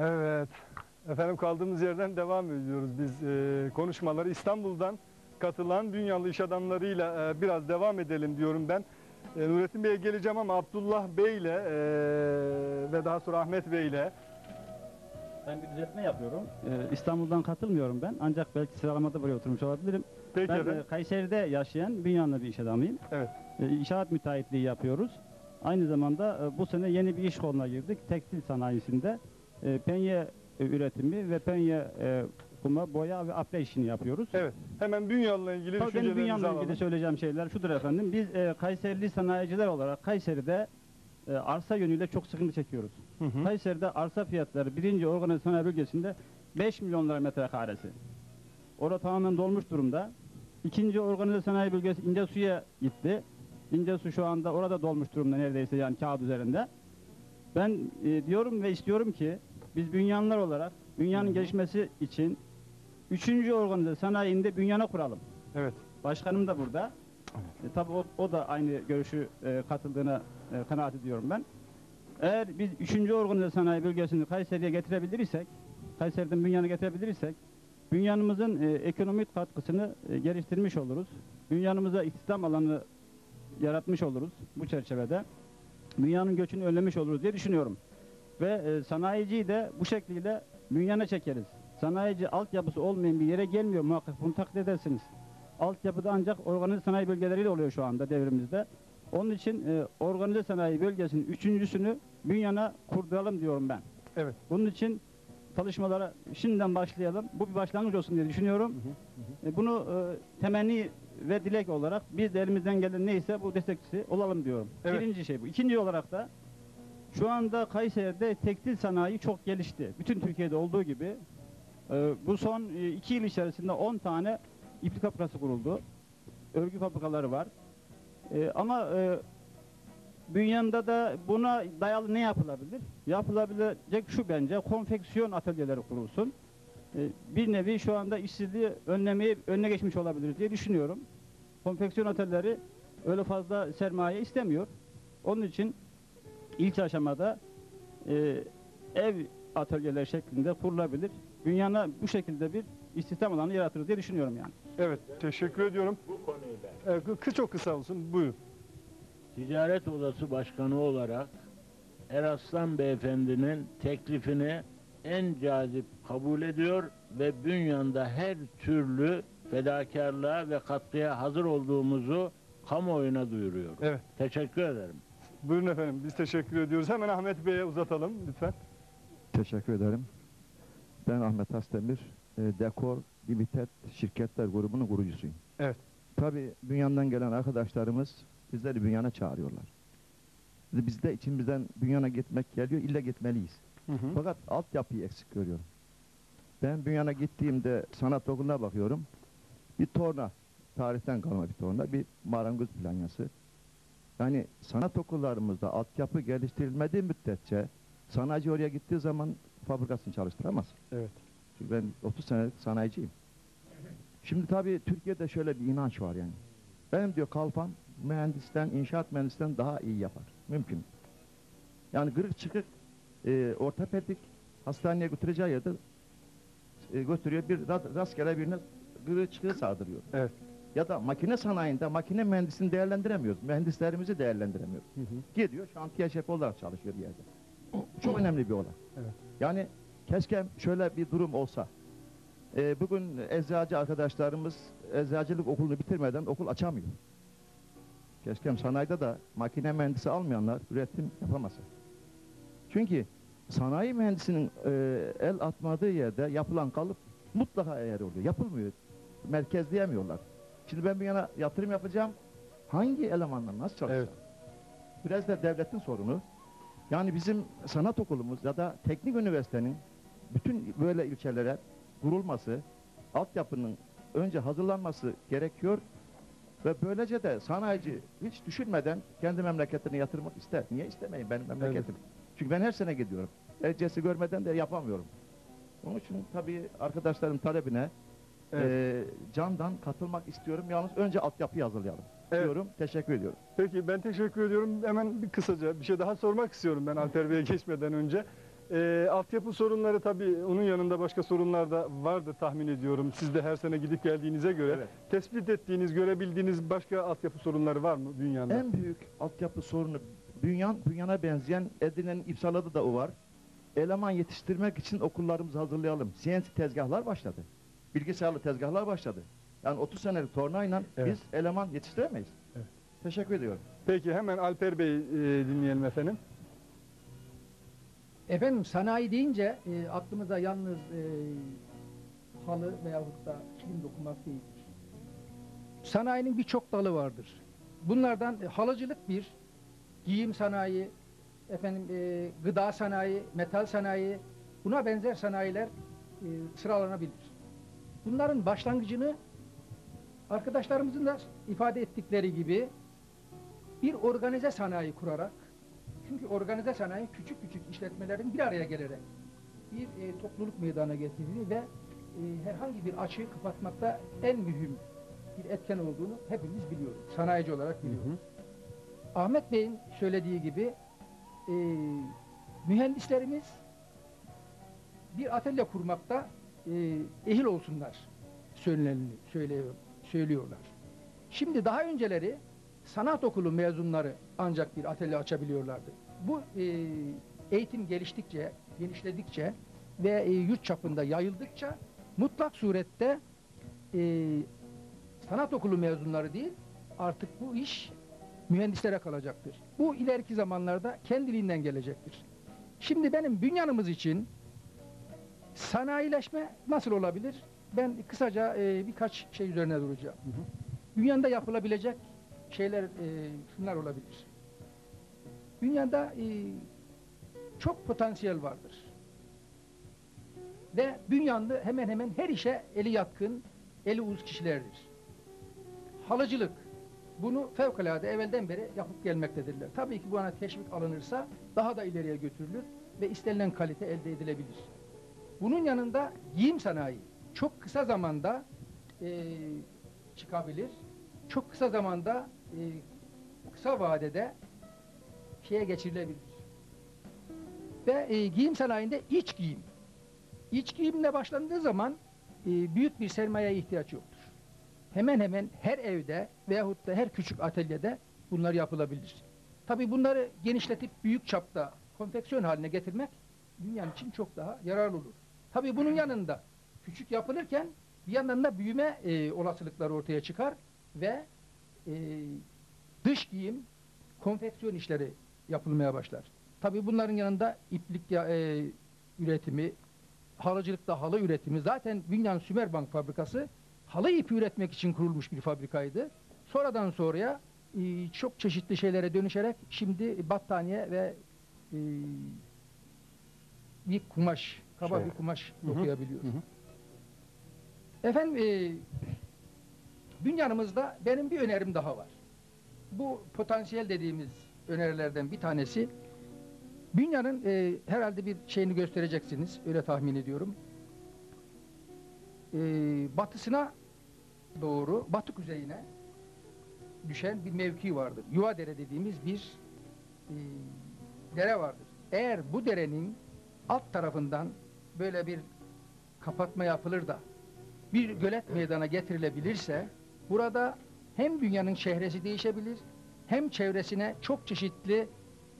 Evet. Efendim kaldığımız yerden devam ediyoruz biz e, konuşmaları. İstanbul'dan katılan dünyalı iş adamlarıyla e, biraz devam edelim diyorum ben. E, Nurettin Bey'e geleceğim ama Abdullah Bey'le e, ve daha sonra Ahmet Bey'le Ben bir düzeltme yapıyorum. Ee, İstanbul'dan katılmıyorum ben. Ancak belki sıralamada buraya oturmuş olabilirim. Peki ben efendim. e, Kayseri'de yaşayan Bünyanlı bir iş adamıyım. Evet. E, inşaat müteahhitliği yapıyoruz. Aynı zamanda e, bu sene yeni bir iş koluna girdik. Tekstil sanayisinde e, penye e, üretimi ve penye e, kuma, boya ve apre işini yapıyoruz. Evet. Hemen Bünyalı'la ilgili Tabii benim düşüncelerinizi Bünyan'la alalım. ilgili söyleyeceğim şeyler şudur efendim. Biz e, Kayserili sanayiciler olarak Kayseri'de e, arsa yönüyle çok sıkıntı çekiyoruz. Hı hı. Kayseri'de arsa fiyatları birinci organize sanayi bölgesinde 5 milyon lira metrekaresi. Orada tamamen dolmuş durumda. İkinci organize sanayi bölgesi İncesu'ya gitti. İncesu şu anda orada dolmuş durumda neredeyse yani kağıt üzerinde. Ben e, diyorum ve istiyorum ki biz bünyanlar olarak dünyanın gelişmesi için üçüncü organize sanayinde bünyana kuralım. Evet. Başkanım da burada. E, tabii o, o da aynı görüşü e, katıldığına e, kanaat ediyorum ben. Eğer biz 3. organize sanayi bölgesini Kayseri'ye getirebilirsek, Kayseri'den Bünyan'a getirebilirsek, Bünyanımızın e, ekonomik katkısını e, geliştirmiş oluruz. Bünyanımıza istihdam alanı yaratmış oluruz bu çerçevede. Dünyanın göçünü önlemiş oluruz diye düşünüyorum. Ve e, sanayiciyi de bu şekliyle Bünyan'a çekeriz. Sanayici altyapısı olmayan bir yere gelmiyor muhakkak bunu takdir edersiniz. Altyapıda ancak organize sanayi bölgeleriyle oluyor şu anda devrimizde. Onun için e, organize sanayi bölgesinin üçüncüsünü Bünyan'a kurduralım diyorum ben. Evet. Bunun için çalışmalara şimdiden başlayalım. Bu bir başlangıç olsun diye düşünüyorum. E, bunu e, temenni ve dilek olarak biz de elimizden gelen neyse bu destekçisi olalım diyorum. Evet. Birinci şey bu. İkinci olarak da şu anda Kayseri'de tekstil sanayi çok gelişti. Bütün Türkiye'de olduğu gibi e, bu son e, iki yıl içerisinde 10 tane iplik fabrikası kuruldu. Örgü fabrikaları var. E, ama e, Bünyan'da da buna dayalı ne yapılabilir? Yapılabilecek şu bence konfeksiyon atölyeleri kurulsun. E, bir nevi şu anda işsizliği önlemeye önüne geçmiş olabilir diye düşünüyorum. Konfeksiyon atölyeleri öyle fazla sermaye istemiyor. Onun için ilk aşamada e, ev atölyeler şeklinde kurulabilir. Dünyana bu şekilde bir istihdam alanı yaratır diye düşünüyorum yani. Evet. Teşekkür ediyorum. Bu konuyu ben Evet, çok kısa olsun. Buyurun. Ticaret Odası Başkanı olarak Eraslan Beyefendinin teklifini en cazip kabul ediyor ve bünyanda her türlü fedakarlığa ve katkıya hazır olduğumuzu kamuoyuna duyuruyor. Evet. Teşekkür ederim. Buyurun efendim. Biz teşekkür ediyoruz. Hemen Ahmet Bey'e uzatalım lütfen. Teşekkür ederim. Ben Ahmet Asdemir, e, Dekor Limited Şirketler grubunun kurucusuyum. Evet. Tabii dünyanın gelen arkadaşlarımız bizleri bünyana çağırıyorlar. Biz- de içimizden bünyana gitmek geliyor, illa gitmeliyiz. Hı hı. Fakat altyapıyı eksik görüyorum. Ben bünyana gittiğimde sanat okuluna bakıyorum. Bir torna, tarihten kalma bir torna, bir marangoz planyası. Yani sanat okullarımızda altyapı geliştirilmediği müddetçe sanayici oraya gittiği zaman fabrikasını çalıştıramaz. Evet. Çünkü ben 30 senelik sanayiciyim. Şimdi tabii Türkiye'de şöyle bir inanç var yani. Benim diyor kalfam mühendisten, inşaat mühendisten daha iyi yapar. Mümkün. Yani kırık çıkık e, ortopedik hastaneye götüreceği yerde e, götürüyor bir ra- rastgele birine kırık çıkığı sardırıyor. Evet. Ya da makine sanayinde makine mühendisini değerlendiremiyoruz. Mühendislerimizi değerlendiremiyoruz. Hı hı. Gidiyor şantiye şefi olarak çalışıyor bir yerde. Çok önemli bir olay. Evet. Yani keşke şöyle bir durum olsa. Ee, bugün eczacı arkadaşlarımız eczacılık okulunu bitirmeden okul açamıyor. Keşke sanayide de makine mühendisi almayanlar üretim yapamasa. Çünkü sanayi mühendisinin e, el atmadığı yerde yapılan kalıp mutlaka eğer oluyor. Yapılmıyor. Merkezleyemiyorlar. Şimdi ben bir yana yatırım yapacağım. Hangi elemanla nasıl çalışacağım? Biraz da devletin sorunu. Yani bizim sanat okulumuz ya da teknik üniversitenin bütün böyle ilçelere kurulması, altyapının önce hazırlanması gerekiyor ve böylece de sanayici hiç düşünmeden kendi memleketine yatırmak ister. Niye istemeyin benim memleketim? Çünkü ben her sene gidiyorum. Erciyes'i görmeden de yapamıyorum. Onun için tabii arkadaşlarım talebine Evet. eee, candan katılmak istiyorum. Yalnız önce altyapıyı hazırlayalım. Evet. Diyorum. Teşekkür ediyorum. Peki ben teşekkür ediyorum. Hemen bir kısaca bir şey daha sormak istiyorum ben Alper Bey'e geçmeden önce. E, altyapı sorunları tabii onun yanında başka sorunlar da vardır tahmin ediyorum. Siz de her sene gidip geldiğinize göre Evet. tespit ettiğiniz, görebildiğiniz başka altyapı sorunları var mı dünyada? En büyük altyapı sorunu bünyan, bünyana benzeyen Edirne'nin İpsala'da da o var. Eleman yetiştirmek için okullarımızı hazırlayalım. CNC tezgahlar başladı. Bilgisayarlı tezgahlar başladı. Yani 30 senelik tornayla Evet. biz eleman yetiştiremeyiz. Evet. Teşekkür ediyorum. Peki hemen Alper Bey dinleyelim efendim. Efendim sanayi deyince e, aklımıza yalnız e, halı veyahut da kilim dokumak değildir. Sanayinin birçok dalı vardır. Bunlardan e, halıcılık bir, giyim sanayi, efendim e, gıda sanayi, metal sanayi, buna benzer sanayiler e, sıralanabilir. Bunların başlangıcını arkadaşlarımızın da ifade ettikleri gibi bir organize sanayi kurarak çünkü organize sanayi küçük küçük işletmelerin bir araya gelerek bir e, topluluk meydana getirdiğini ve e, herhangi bir açığı kapatmakta en mühim bir etken olduğunu hepimiz biliyoruz. Sanayici olarak biliyoruz. Ahmet Bey'in söylediği gibi e, mühendislerimiz bir atölye kurmakta e, ehil olsunlar söyleneni söylüyor, söylüyorlar. Şimdi daha önceleri sanat okulu mezunları ancak bir atölye açabiliyorlardı. Bu e, eğitim geliştikçe, genişledikçe ve e, yurt çapında yayıldıkça mutlak surette e, sanat okulu mezunları değil, artık bu iş mühendislere kalacaktır. Bu ileriki zamanlarda kendiliğinden gelecektir. Şimdi benim dünyanımız için sanayileşme nasıl olabilir? Ben kısaca e, birkaç şey üzerine duracağım. Dünyada yapılabilecek şeyler e, şunlar olabilir. Dünyada e, çok potansiyel vardır. Ve dünyada hemen hemen her işe eli yatkın, eli uz kişilerdir. Halıcılık, bunu fevkalade evvelden beri yapıp gelmektedirler. Tabii ki bu ana teşvik alınırsa daha da ileriye götürülür ve istenilen kalite elde edilebilir. Bunun yanında giyim sanayi çok kısa zamanda e, çıkabilir. Çok kısa zamanda e, kısa vadede şeye geçirilebilir. Ve e, giyim sanayinde iç giyim. İç giyimle başlandığı zaman e, büyük bir sermayeye ihtiyaç yoktur. Hemen hemen her evde veyahut da her küçük atölyede bunlar yapılabilir. Tabii bunları genişletip büyük çapta konfeksiyon haline getirmek dünyanın için çok daha yararlı olur. Tabii bunun yanında küçük yapılırken bir yandan da büyüme e, olasılıkları ortaya çıkar ve e, dış giyim, konfeksiyon işleri yapılmaya başlar. Tabii bunların yanında iplik ya, e, üretimi, halıcılıkta halı üretimi. Zaten Bünyan Sümerbank fabrikası halı ipi üretmek için kurulmuş bir fabrikaydı. Sonradan sonraya e, çok çeşitli şeylere dönüşerek şimdi battaniye ve e, bir kumaş, kaba Şey. bir kumaş Hı hı, hı hı. Efendim e, dünyanımızda benim bir önerim daha var. Bu potansiyel dediğimiz önerilerden bir tanesi dünyanın e, herhalde bir şeyini göstereceksiniz. Öyle tahmin ediyorum. E, batısına doğru, batı kuzeyine düşen bir mevki vardır. Yuva dere dediğimiz bir e, dere vardır. Eğer bu derenin alt tarafından böyle bir kapatma yapılır da bir gölet meydana getirilebilirse burada hem dünyanın çehresi değişebilir hem çevresine çok çeşitli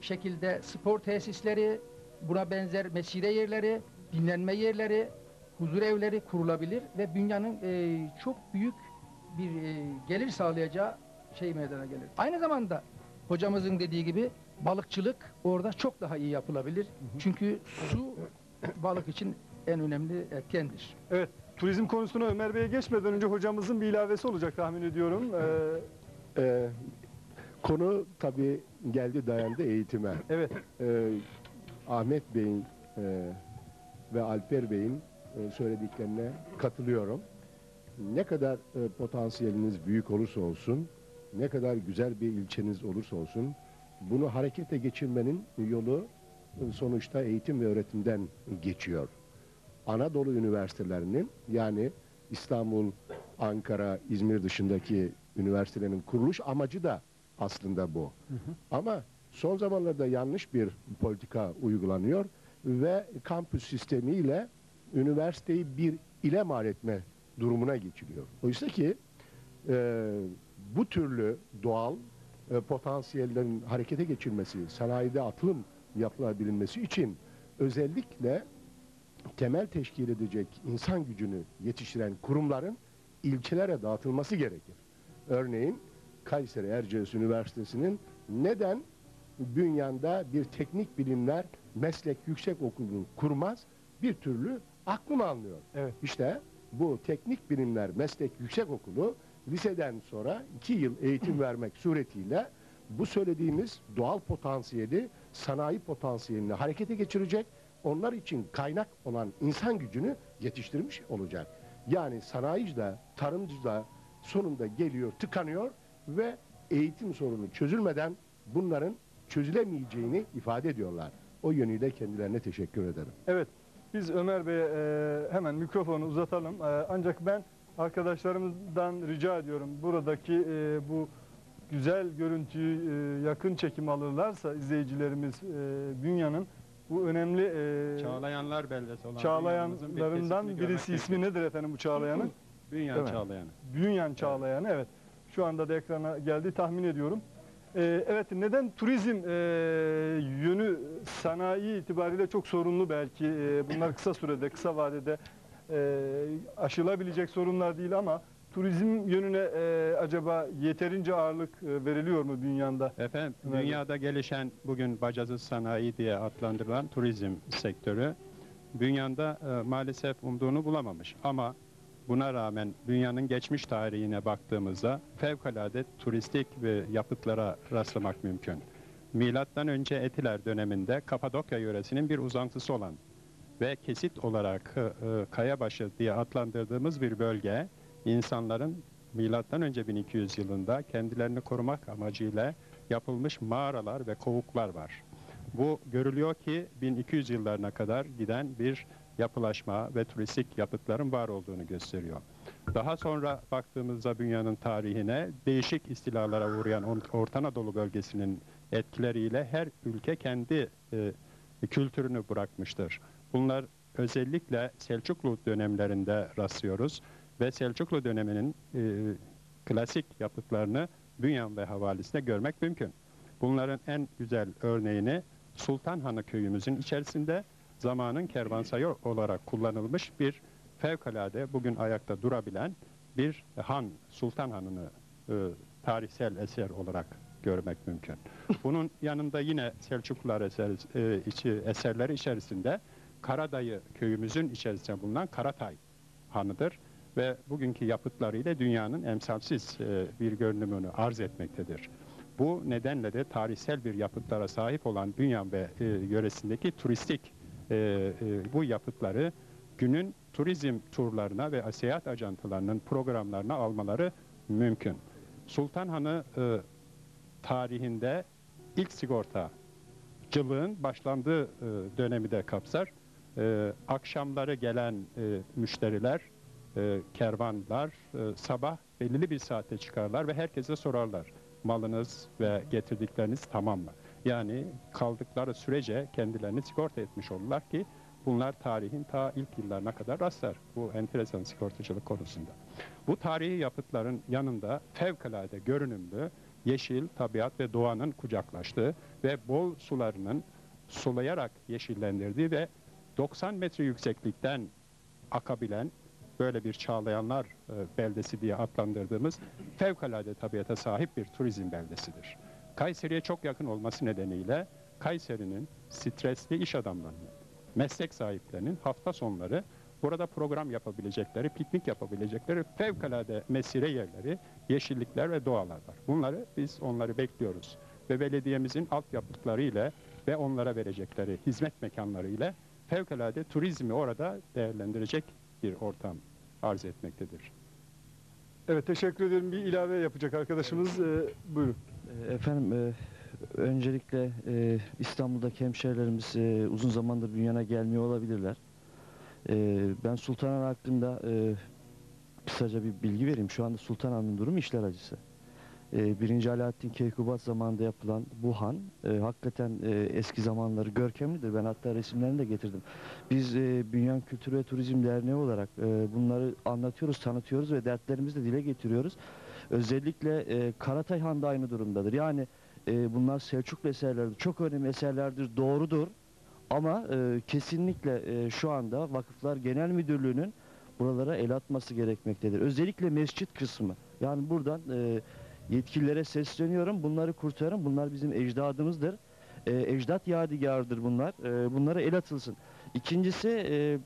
şekilde spor tesisleri, buna benzer mesire yerleri, dinlenme yerleri, huzur evleri kurulabilir ve dünyanın e, çok büyük bir e, gelir sağlayacağı şey meydana gelir. Aynı zamanda hocamızın dediği gibi balıkçılık orada çok daha iyi yapılabilir. Çünkü su balık için en önemli etkendir. Evet, turizm konusuna Ömer Bey'e geçmeden önce hocamızın bir ilavesi olacak tahmin ediyorum. Ee, Ee, konu tabii geldi dayandı eğitime. evet, Ee, Ahmet Bey'in e, ve Alper Bey'in e, söylediklerine katılıyorum. Ne kadar e, potansiyeliniz büyük olursa olsun, ne kadar güzel bir ilçeniz olursa olsun, bunu harekete geçirmenin yolu sonuçta eğitim ve öğretimden geçiyor. Anadolu üniversitelerinin yani İstanbul, Ankara, İzmir dışındaki üniversitelerin kuruluş amacı da aslında bu. Ama son zamanlarda yanlış bir politika uygulanıyor ve kampüs sistemiyle üniversiteyi bir ile mal etme durumuna geçiliyor. Oysa ki e, bu türlü doğal e, potansiyellerin harekete geçirmesi, sanayide atılım yapılabilmesi için özellikle temel teşkil edecek insan gücünü yetiştiren kurumların ilçelere dağıtılması gerekir. Örneğin Kayseri Erciyes Üniversitesi'nin neden bünyanda bir teknik bilimler meslek yüksek okulunu kurmaz bir türlü aklım almıyor. Evet. İşte bu teknik bilimler meslek yüksek okulu liseden sonra iki yıl eğitim vermek suretiyle bu söylediğimiz doğal potansiyeli, sanayi potansiyelini harekete geçirecek, onlar için kaynak olan insan gücünü yetiştirmiş olacak. Yani sanayici de, tarımcı da sonunda geliyor, tıkanıyor ve eğitim sorunu çözülmeden bunların çözülemeyeceğini ifade ediyorlar. O yönüyle kendilerine teşekkür ederim. Evet, biz Ömer Bey'e e, hemen mikrofonu uzatalım. E, ancak ben arkadaşlarımızdan rica ediyorum buradaki e, bu güzel görüntüyü e, yakın çekim alırlarsa izleyicilerimiz e, dünyanın bu önemli e, Çağlayanlar beldesi olan çağlayanlarından birisi ismi nedir efendim bu çağlayanın? Bünyan Evet. Çağlayanı. Bünyan Çağlayanı evet. Şu anda da ekrana geldi tahmin ediyorum. Ee, evet neden turizm e, yönü sanayi itibariyle çok sorunlu belki. E, bunlar kısa sürede, kısa vadede e, aşılabilecek sorunlar değil ama turizm yönüne e, acaba yeterince ağırlık e, veriliyor mu dünyada? Efendim Evet. dünyada gelişen bugün bacasız sanayi diye adlandırılan turizm sektörü dünyada e, maalesef umduğunu bulamamış. Ama buna rağmen dünyanın geçmiş tarihine baktığımızda fevkalade turistik ve yapıtlara rastlamak mümkün. Milattan önce Etiler döneminde Kapadokya yöresinin bir uzantısı olan ve kesit olarak e, e, Kayabaşı diye adlandırdığımız bir bölge insanların milattan önce 1200 yılında kendilerini korumak amacıyla yapılmış mağaralar ve kovuklar var. Bu görülüyor ki 1200 yıllarına kadar giden bir yapılaşma ve turistik yapıtların var olduğunu gösteriyor. Daha sonra baktığımızda dünyanın tarihine değişik istilalara uğrayan Or- Orta Anadolu bölgesinin etkileriyle her ülke kendi e, kültürünü bırakmıştır. Bunlar özellikle Selçuklu dönemlerinde rastlıyoruz ve Selçuklu döneminin e, klasik yapıtlarını Bünyan ve havalisinde görmek mümkün. Bunların en güzel örneğini Sultanhanı köyümüzün içerisinde zamanın kervansarayı olarak kullanılmış bir fevkalade bugün ayakta durabilen bir han, Sultan Hanı'nı e, tarihsel eser olarak görmek mümkün. Bunun yanında yine Selçuklular eser, e, içi, eserleri içerisinde Karadayı köyümüzün içerisinde bulunan Karatay Hanı'dır ve bugünkü yapıtlarıyla dünyanın emsalsiz e, bir görünümünü arz etmektedir. Bu nedenle de tarihsel bir yapıtlara sahip olan dünya ve e, yöresindeki turistik e, bu yapıtları günün turizm turlarına ve seyahat ajantalarının programlarına almaları mümkün. Sultan Hanı e, tarihinde ilk sigortacılığın başlandığı e, dönemi de kapsar. E, akşamları gelen e, müşteriler, e, kervanlar e, sabah belirli bir saatte çıkarlar ve herkese sorarlar. Malınız ve getirdikleriniz tamam mı? Yani kaldıkları sürece kendilerini sigorta etmiş olurlar ki bunlar tarihin ta ilk yıllarına kadar rastlar. Bu enteresan sigortacılık konusunda. Bu tarihi yapıtların yanında fevkalade görünümlü yeşil, tabiat ve doğanın kucaklaştığı ve bol sularının sulayarak yeşillendirdiği ve 90 metre yükseklikten akabilen böyle bir çağlayanlar e, beldesi diye adlandırdığımız fevkalade tabiata sahip bir turizm beldesidir. Kayseri'ye çok yakın olması nedeniyle Kayseri'nin stresli iş adamlarının, meslek sahiplerinin hafta sonları burada program yapabilecekleri, piknik yapabilecekleri fevkalade mesire yerleri, yeşillikler ve doğalar var. Bunları biz onları bekliyoruz. Ve belediyemizin altyapıtları ile ve onlara verecekleri hizmet mekanları ile fevkalade turizmi orada değerlendirecek bir ortam arz etmektedir. Evet teşekkür ederim. Bir ilave yapacak arkadaşımız. E, buyurun. E, Efendim e, öncelikle e, İstanbul'daki hemşehrilerimiz e, uzun zamandır bünyana gelmiyor olabilirler. E, ben Sultanahmet hakkında e, kısaca bir bilgi vereyim. Şu anda Sultanahmet'in durumu işler acısı. E, 1. Alaaddin Keykubat zamanında yapılan bu han e, hakikaten e, eski zamanları görkemlidir. Ben hatta resimlerini de getirdim. Biz e, Bünyan Kültür ve Turizm Derneği olarak e, bunları anlatıyoruz, tanıtıyoruz ve dertlerimizi de dile getiriyoruz. Özellikle e, Karatay Han da aynı durumdadır. Yani e, bunlar Selçuklu eserlerdir. Çok önemli eserlerdir. Doğrudur. Ama e, kesinlikle e, şu anda Vakıflar Genel Müdürlüğü'nün buralara el atması gerekmektedir. Özellikle mescit kısmı. Yani buradan e, yetkililere sesleniyorum. Bunları kurtarın. Bunlar bizim ecdadımızdır. E, ecdat yadigarıdır bunlar. E, bunlara el atılsın. İkincisi e,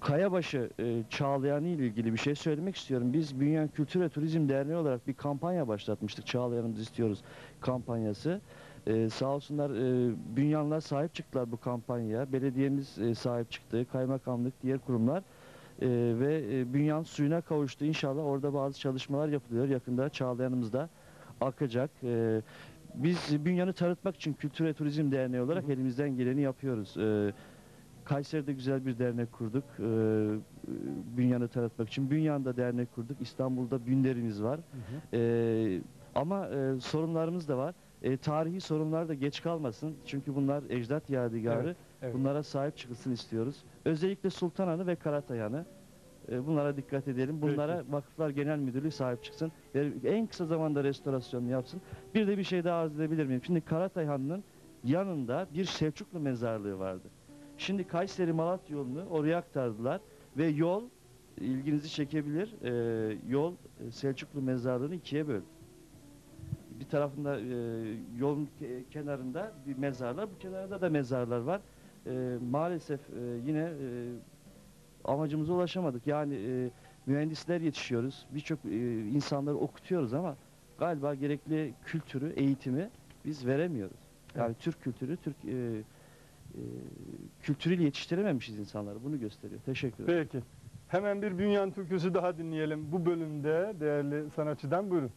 Kayabaşı e, Çağlayanı ile ilgili bir şey söylemek istiyorum. Biz Bünyan Kültür ve Turizm Derneği olarak bir kampanya başlatmıştık. Çağlayanımızı istiyoruz kampanyası. E, sağ olsunlar e, Bünyanlar sahip çıktılar bu kampanyaya. Belediyemiz e, sahip çıktı. Kaymakamlık, diğer kurumlar. E, ve e, Bünyan suyuna kavuştu. İnşallah orada bazı çalışmalar yapılıyor. Yakında Çağlayanımızda akacak. E, biz Bünyan'ı tanıtmak için Kültür ve Turizm Derneği olarak elimizden geleni yapıyoruz. E, Kayseri'de güzel bir dernek kurduk. E, Bünyan'ı tanıtmak için. Bünyan'da dernek kurduk. İstanbul'da Bünderimiz var. E, ama e, sorunlarımız da var. E, tarihi sorunlar da geç kalmasın. Çünkü bunlar ecdat yadigarı. Evet, evet. Bunlara sahip çıkılsın istiyoruz. Özellikle Sultanhanı ve Karatayan'ı. E, bunlara dikkat edelim. Bunlara Vakıflar Genel Müdürlüğü sahip çıksın. En kısa zamanda restorasyonunu yapsın. Bir de bir şey daha arz edebilir miyim? Şimdi Karatay Hanı'nın yanında bir Selçuklu mezarlığı vardı. Şimdi Kayseri Malatya yolunu oraya aktardılar ve yol ilginizi çekebilir. e, yol e, Selçuklu mezarlığını ikiye böldü. Bir tarafında e, yolun ke- kenarında bir mezarlar, bu kenarda da mezarlar var. E, maalesef e, yine e, amacımıza ulaşamadık. Yani e, mühendisler yetişiyoruz, birçok e, insanları okutuyoruz ama galiba gerekli kültürü, eğitimi biz veremiyoruz. Yani Türk kültürü, Türk e, e, kültürüyle yetiştirememişiz insanları. Bunu gösteriyor. Teşekkür ederim. Peki. Hemen bir Bünyan türküsü daha dinleyelim bu bölümde değerli sanatçıdan buyurun.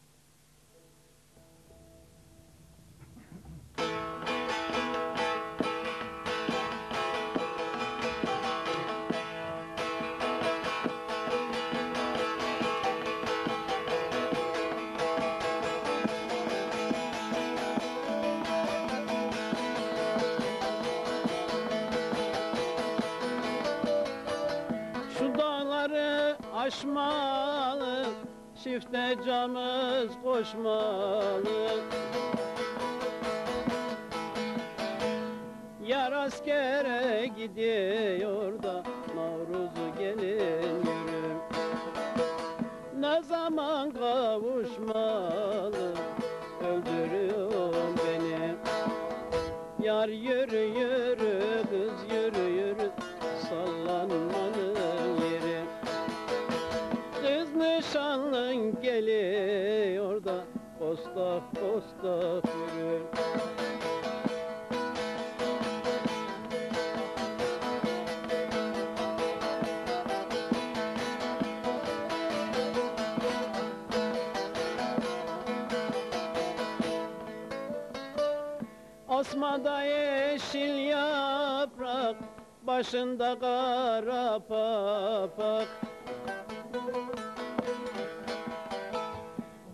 Asmada yeşil yaprak, başında kara papak.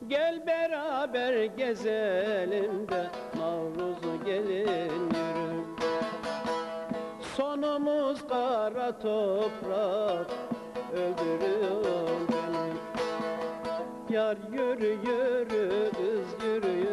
Gel beraber gezelim de Navruz'u gelin yürü. Sonumuz kara toprak, öldürüyor beni. Yar yürü yürü, kız yürü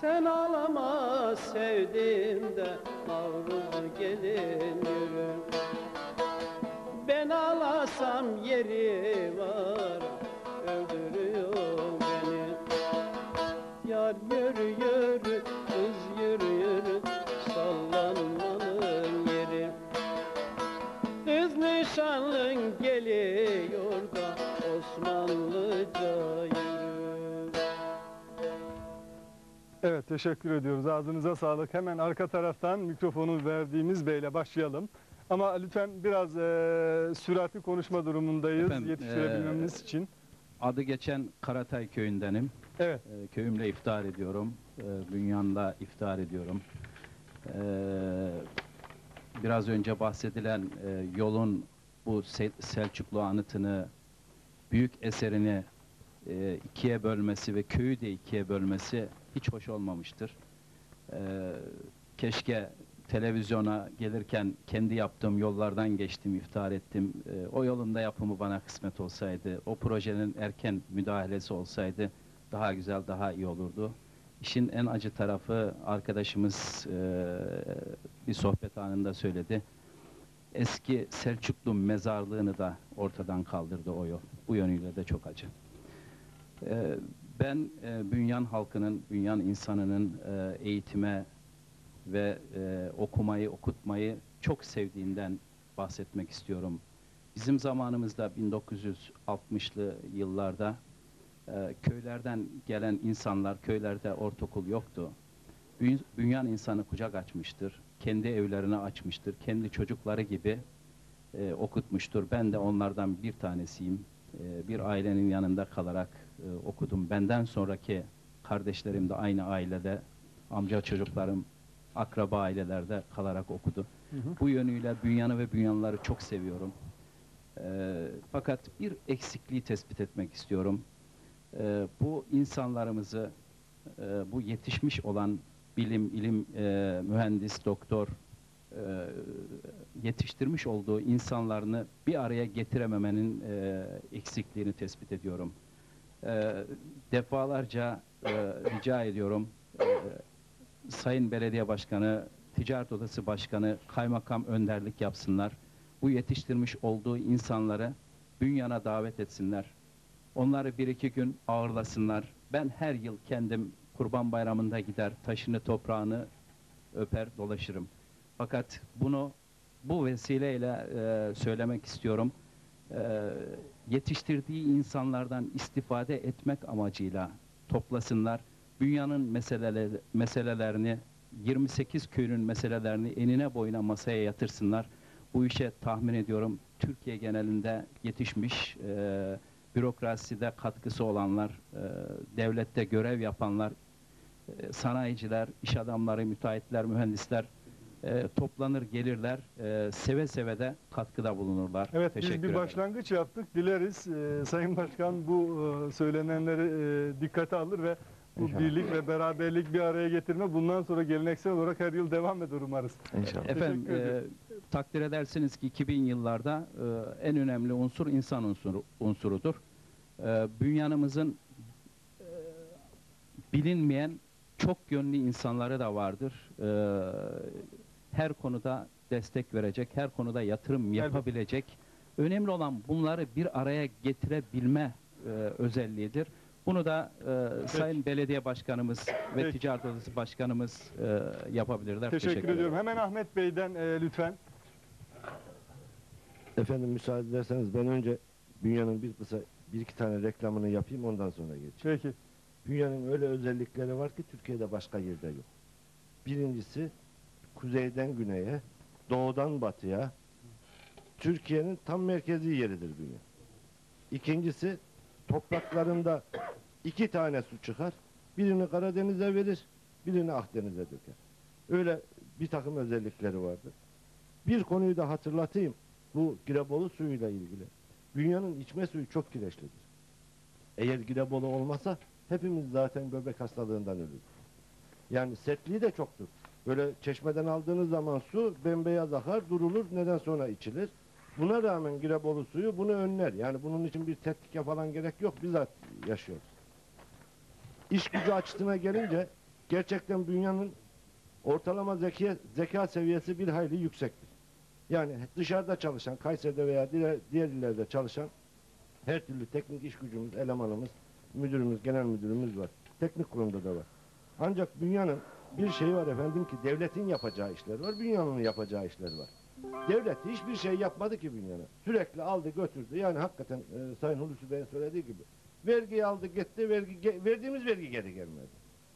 Sen ağlama sevdim de Navruz gelin yürü. Ben ağlasam yeri var teşekkür ediyoruz. Ağzınıza sağlık. Hemen arka taraftan mikrofonu verdiğimiz beyle başlayalım. Ama lütfen biraz e, süratli konuşma durumundayız Efendim, yetiştirebilmemiz e, için. Adı geçen Karatay köyündenim. Evet. Ee, köyümle iftar ediyorum. Ee, Bünyan'la iftar ediyorum. Ee, biraz önce bahsedilen e, yolun bu Se- Selçuklu anıtını, büyük eserini e, ikiye bölmesi ve köyü de ikiye bölmesi hiç hoş olmamıştır. Ee, keşke televizyona gelirken kendi yaptığım yollardan geçtim, iftar ettim. Ee, o yolun da yapımı bana kısmet olsaydı, o projenin erken müdahalesi olsaydı daha güzel, daha iyi olurdu. İşin en acı tarafı arkadaşımız eee, bir sohbet anında söyledi. Eski Selçuklu mezarlığını da ortadan kaldırdı o yol. Bu yönüyle de çok acı. Eee, ben eee, Bünyan halkının, Bünyan insanının eee, eğitime ve eee, okumayı, okutmayı çok sevdiğinden bahsetmek istiyorum. Bizim zamanımızda 1960'lı yıllarda e, köylerden gelen insanlar, köylerde ortaokul yoktu. Bü- Bünyan insanı kucak açmıştır, kendi evlerini açmıştır, kendi çocukları gibi e, okutmuştur. Ben de onlardan bir tanesiyim. E, bir ailenin yanında kalarak e, okudum. Benden sonraki kardeşlerim de aynı ailede, amca çocuklarım akraba ailelerde kalarak okudu. Bu yönüyle Bünyan'ı ve Bünyanlıları çok seviyorum. E, fakat bir eksikliği tespit etmek istiyorum. Ee, bu insanlarımızı, e, bu yetişmiş olan bilim, ilim, e, mühendis, doktor e, yetiştirmiş olduğu insanlarını bir araya getirememenin e, eksikliğini tespit ediyorum. E, defalarca e, rica ediyorum, e, Sayın Belediye Başkanı, Ticaret Odası Başkanı, Kaymakam önderlik yapsınlar. Bu yetiştirmiş olduğu insanları Bünyan'a davet etsinler. Onları bir iki gün ağırlasınlar. Ben her yıl kendim Kurban Bayramı'nda gider, taşını toprağını öper dolaşırım. Fakat bunu bu vesileyle e, söylemek istiyorum. E, yetiştirdiği insanlardan istifade etmek amacıyla toplasınlar. Dünyanın meseleleri, meselelerini, 28 köyünün meselelerini enine boyuna masaya yatırsınlar. Bu işe tahmin ediyorum Türkiye genelinde yetişmiş, e, bürokraside katkısı olanlar, e, devlette görev yapanlar, e, sanayiciler, iş adamları, müteahhitler, mühendisler e, toplanır gelirler, e, seve seve de katkıda bulunurlar. Evet Teşekkür biz bir ederim. başlangıç yaptık. Dileriz e, Sayın Başkan bu e, söylenenleri e, dikkate alır ve bu İnşallah. birlik ve beraberlik bir araya getirme bundan sonra geleneksel olarak her yıl devam eder umarız. İnşallah. Efendim e, takdir edersiniz ki 2000 yıllarda e, en önemli unsur insan unsuru, unsurudur. E, bünyanımızın e, bilinmeyen çok yönlü insanları da vardır. E, her konuda destek verecek, her konuda yatırım yapabilecek. Önemli olan bunları bir araya getirebilme e, özelliğidir. Bunu da e, Sayın Belediye Başkanımız ve Peki. Ticaret Odası Başkanımız e, yapabilirler. Teşekkür, ediyorum. Hemen Ahmet Bey'den e, lütfen. Efendim müsaade ederseniz ben önce Bünyan'ın bir kısa bir iki tane reklamını yapayım ondan sonra geçeyim. Peki. Bünyan'ın öyle özellikleri var ki Türkiye'de başka yerde yok. Birincisi kuzeyden güneye, doğudan batıya Türkiye'nin tam merkezi yeridir Bünya. İkincisi topraklarında iki tane su çıkar. Birini Karadeniz'e verir, birini Akdeniz'e döker. Öyle bir takım özellikleri vardır. Bir konuyu da hatırlatayım. Bu Girebolu suyuyla ilgili. Dünyanın içme suyu çok kireçlidir. Eğer Girebolu olmasa hepimiz zaten böbrek hastalığından ölürüz. Yani sertliği de çoktur. Böyle çeşmeden aldığınız zaman su bembeyaz akar, durulur, neden sonra içilir. Buna rağmen Girebolu suyu bunu önler. Yani bunun için bir tetkike falan gerek yok. Bizzat yaşıyoruz. İş gücü açısına gelince gerçekten dünyanın ortalama zeki, zeka seviyesi bir hayli yüksektir. Yani dışarıda çalışan, Kayseri'de veya diğer, diğer illerde çalışan her türlü teknik iş gücümüz, elemanımız, müdürümüz, genel müdürümüz var. Teknik kurumda da var. Ancak dünyanın bir şeyi var efendim ki devletin yapacağı işler var, dünyanın yapacağı işler var. Devlet hiçbir şey yapmadı ki dünyana. Sürekli aldı götürdü. Yani hakikaten e, Sayın Hulusi Bey'in söylediği gibi. Vergi aldı gitti, vergi ge- verdiğimiz vergi geri gelmedi.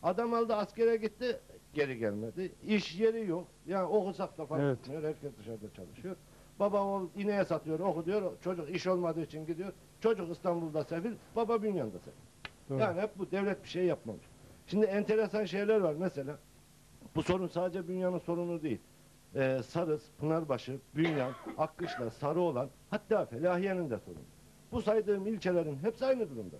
Adam aldı askere gitti geri gelmedi. İş yeri yok. Yani okusak da fark Evet. etmiyor. Herkes dışarıda çalışıyor. Baba oğul ineğe satıyor, oku diyor. Çocuk iş olmadığı için gidiyor. Çocuk İstanbul'da sefil, baba Bünyan'da sefil. Doğru. Yani hep bu devlet bir şey yapmamış. Şimdi enteresan şeyler var mesela. Bu sorun sadece Bünyan'ın sorunu değil. Ee, Sarız, Pınarbaşı, Bünyan, Akkışla, Sarıoğlan hatta Felahiye'nin de sorunu. Bu saydığım ilçelerin hepsi aynı durumda.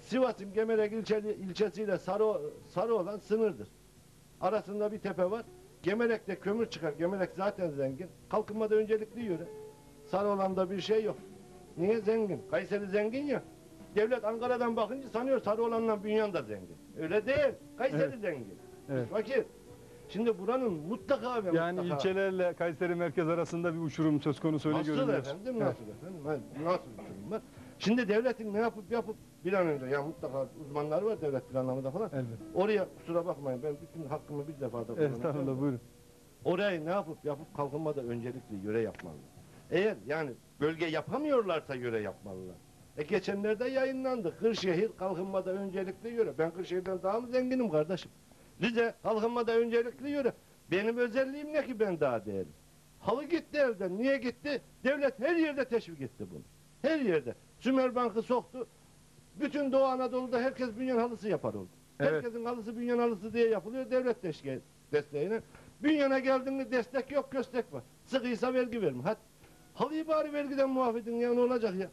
Sivas'ın Gemerek ilçeli, ilçesiyle Sarı, Sarıoğlan sınırdır. Arasında bir tepe var. Gemerek'te kömür çıkar. Gemerek zaten zengin. Kalkınmada öncelikli yöre. Sarıoğlan'da bir şey yok. Niye zengin? Kayseri zengin ya. Devlet Ankara'dan bakınca sanıyor Sarıoğlan'la Bünyan da zengin. Öyle değil. Kayseri Evet. zengin. Evet. Fakir. Şimdi buranın mutlaka ve Yani mutlaka... ilçelerle Kayseri merkez arasında bir uçurum söz konusu öyle Nasıl görünüyor. efendim? Evet. Nasıl efendim? Nasıl uçurum var? Şimdi devletin ne yapıp yapıp bir an önce ya mutlaka uzmanlar var devlet planlamada falan. Elbette. Oraya kusura bakmayın ben bütün hakkımı bir defa da kullanacağım. Estağfurullah buyurun. Orayı ne yapıp yapıp kalkınmada öncelikli yöre yapmalı. Eğer yani bölge yapamıyorlarsa yöre yapmalılar. E geçenlerde yayınlandı. Kırşehir kalkınmada öncelikli yöre. Ben Kırşehir'den daha mı zenginim kardeşim? Rize kalkınmada öncelikli yöre. Benim özelliğim ne ki ben daha değerim? Halı gitti elden. Niye gitti? Devlet her yerde teşvik etti bunu. Her yerde. Sümer Bank'ı soktu. Bütün Doğu Anadolu'da herkes bünyen halısı yapar oldu. Evet. Herkesin halısı bünyen halısı diye yapılıyor devlet teşvik desteğine. Bünyana geldin mi destek yok köstek var. Sıkıysa vergi verme. Hadi. Halıyı bari vergiden muaf edin ya ne olacak ya.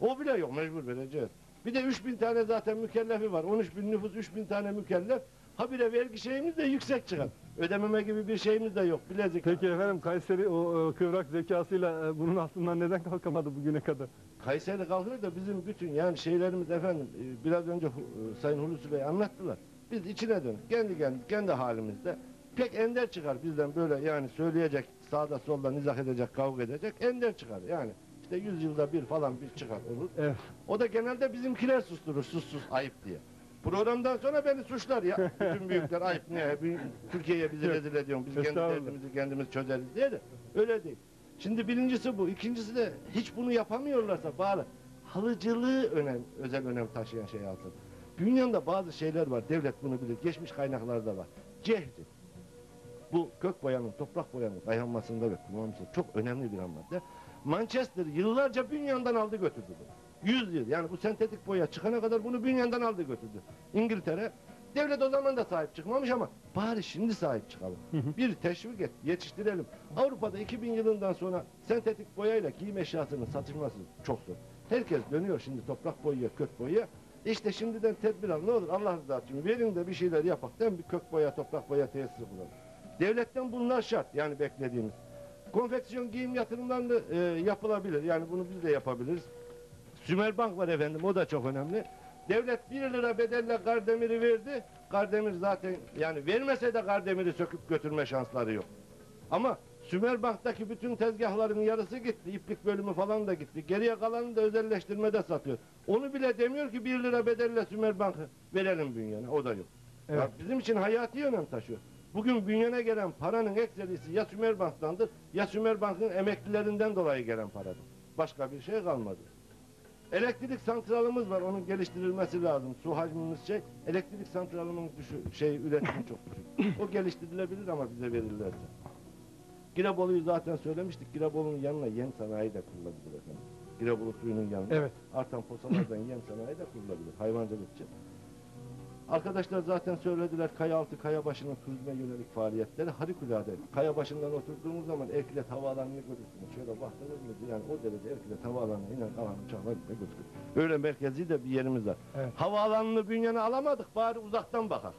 O bile yok mecbur vereceğiz. Bir de 3000 tane zaten mükellefi var. 13 bin nüfus 3000 tane mükellef. Ha bir de vergi şeyimiz de yüksek çıkar. Ödememe gibi bir şeyimiz de yok. Bilezik. Peki efendim Kayseri o e, kıvrak zekasıyla e, bunun altından neden kalkamadı bugüne kadar? Kayseri kalkıyor da bizim bütün yani şeylerimiz efendim e, biraz önce e, Sayın Hulusi Bey anlattılar. Biz içine dönük kendi kendi, kendi halimizde pek ender çıkar bizden böyle yani söyleyecek sağda solda nizah edecek kavga edecek ender çıkar yani. İşte 100 yılda bir falan bir çıkar olur. Evet. O da genelde bizimkiler susturur sus sus ayıp diye. Programdan sonra beni suçlar ya. Bütün büyükler ayıp ne? Türkiye'ye bizi rezil ediyorsun. Biz kendi Estağfurullah. derdimizi kendimiz çözeriz diye de. Öyle değil. Şimdi birincisi bu. ikincisi de hiç bunu yapamıyorlarsa bari halıcılığı önem, özel önem taşıyan şey alsın. Dünyada bazı şeyler var. Devlet bunu bilir. Geçmiş kaynaklarda var. Cehri. Bu kök boyanın, toprak boyanın dayanmasında ve kullanılmasında çok önemli bir madde. Manchester yıllarca bünyandan aldı götürdü bunu. 100 yıl yani bu sentetik boya çıkana kadar bunu bünyandan aldı götürdü. İngiltere devlet o zaman da sahip çıkmamış ama bari şimdi sahip çıkalım. bir teşvik et, yetiştirelim. Avrupa'da 2000 yılından sonra sentetik boyayla giyim eşyasının satılması çok zor. Herkes dönüyor şimdi toprak boyaya, kök boyaya. İşte şimdiden tedbir al. Ne olur Allah rızası için verin de bir şeyler yapak. Değil mi? Bir kök boya, toprak boya tesisi kuralım. Devletten bunlar şart yani beklediğimiz. Konfeksiyon giyim yatırımlarını e, yapılabilir. Yani bunu biz de yapabiliriz. Sümerbank var efendim o da çok önemli. Devlet 1 lira bedelle Kardemir'i verdi. Kardemir zaten yani vermese de Kardemir'i söküp götürme şansları yok. Ama Sümerbank'taki bütün tezgahların yarısı gitti. iplik bölümü falan da gitti. Geriye kalanını da özelleştirmede satıyor. Onu bile demiyor ki 1 lira bedelle Sümerbank'ı verelim bünyene. O da yok. Ya Evet. bizim için hayati önem taşıyor. Bugün bünyene gelen paranın ekserisi ya Sümerbank'tandır ya Sümerbank'ın emeklilerinden dolayı gelen paradır. Başka bir şey kalmadı. Elektrik santralımız var, onun geliştirilmesi lazım. Su hacmimiz şey, elektrik santralımın düşü, şey üretimi çok düşük. O geliştirilebilir ama bize verirlerse. Girebolu'yu zaten söylemiştik. Girebolu'nun yanına yem sanayi de kurulabilir efendim. Girebolu suyunun yanına. Evet. Artan posalardan yem sanayi de kurulabilir. Hayvancılık için. Arkadaşlar zaten söylediler kaya altı kaya başının turizme yönelik faaliyetleri harikulade. Kaya başından oturduğumuz zaman Erkilet havaalanını görürsünüz. Şöyle baktınız mı yani o derece Erkilet havaalanına inen kalan uçaklar ne gözükür. Öyle merkezi de bir yerimiz var. Evet. Havaalanını bünyene alamadık bari uzaktan bakar.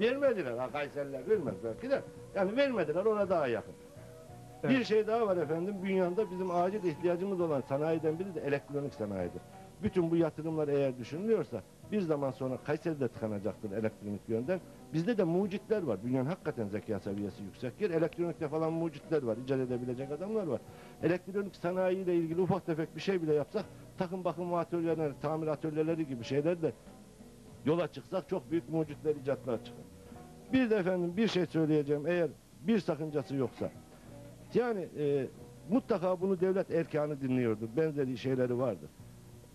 Vermediler ha Kayseriler vermez belki de. Yani vermediler ona daha yakın. Bir Evet. şey daha var efendim. Dünyada bizim acil ihtiyacımız olan sanayiden biri de elektronik sanayidir. Bütün bu yatırımlar eğer düşünülüyorsa bir zaman sonra Kayseri'de tıkanacaktır elektronik yönden. Bizde de mucitler var. Dünyanın hakikaten zeka seviyesi yüksek yer. Elektronikte falan mucitler var. icat edebilecek adamlar var. Elektronik sanayiyle ilgili ufak tefek bir şey bile yapsak takım bakım atölyeleri, tamir atölyeleri gibi şeyler de yola çıksak çok büyük mucitler, icatlar çıkar. Bir de efendim bir şey söyleyeceğim. Eğer bir sakıncası yoksa yani e, mutlaka bunu devlet erkanı dinliyordur. Benzeri şeyleri vardır.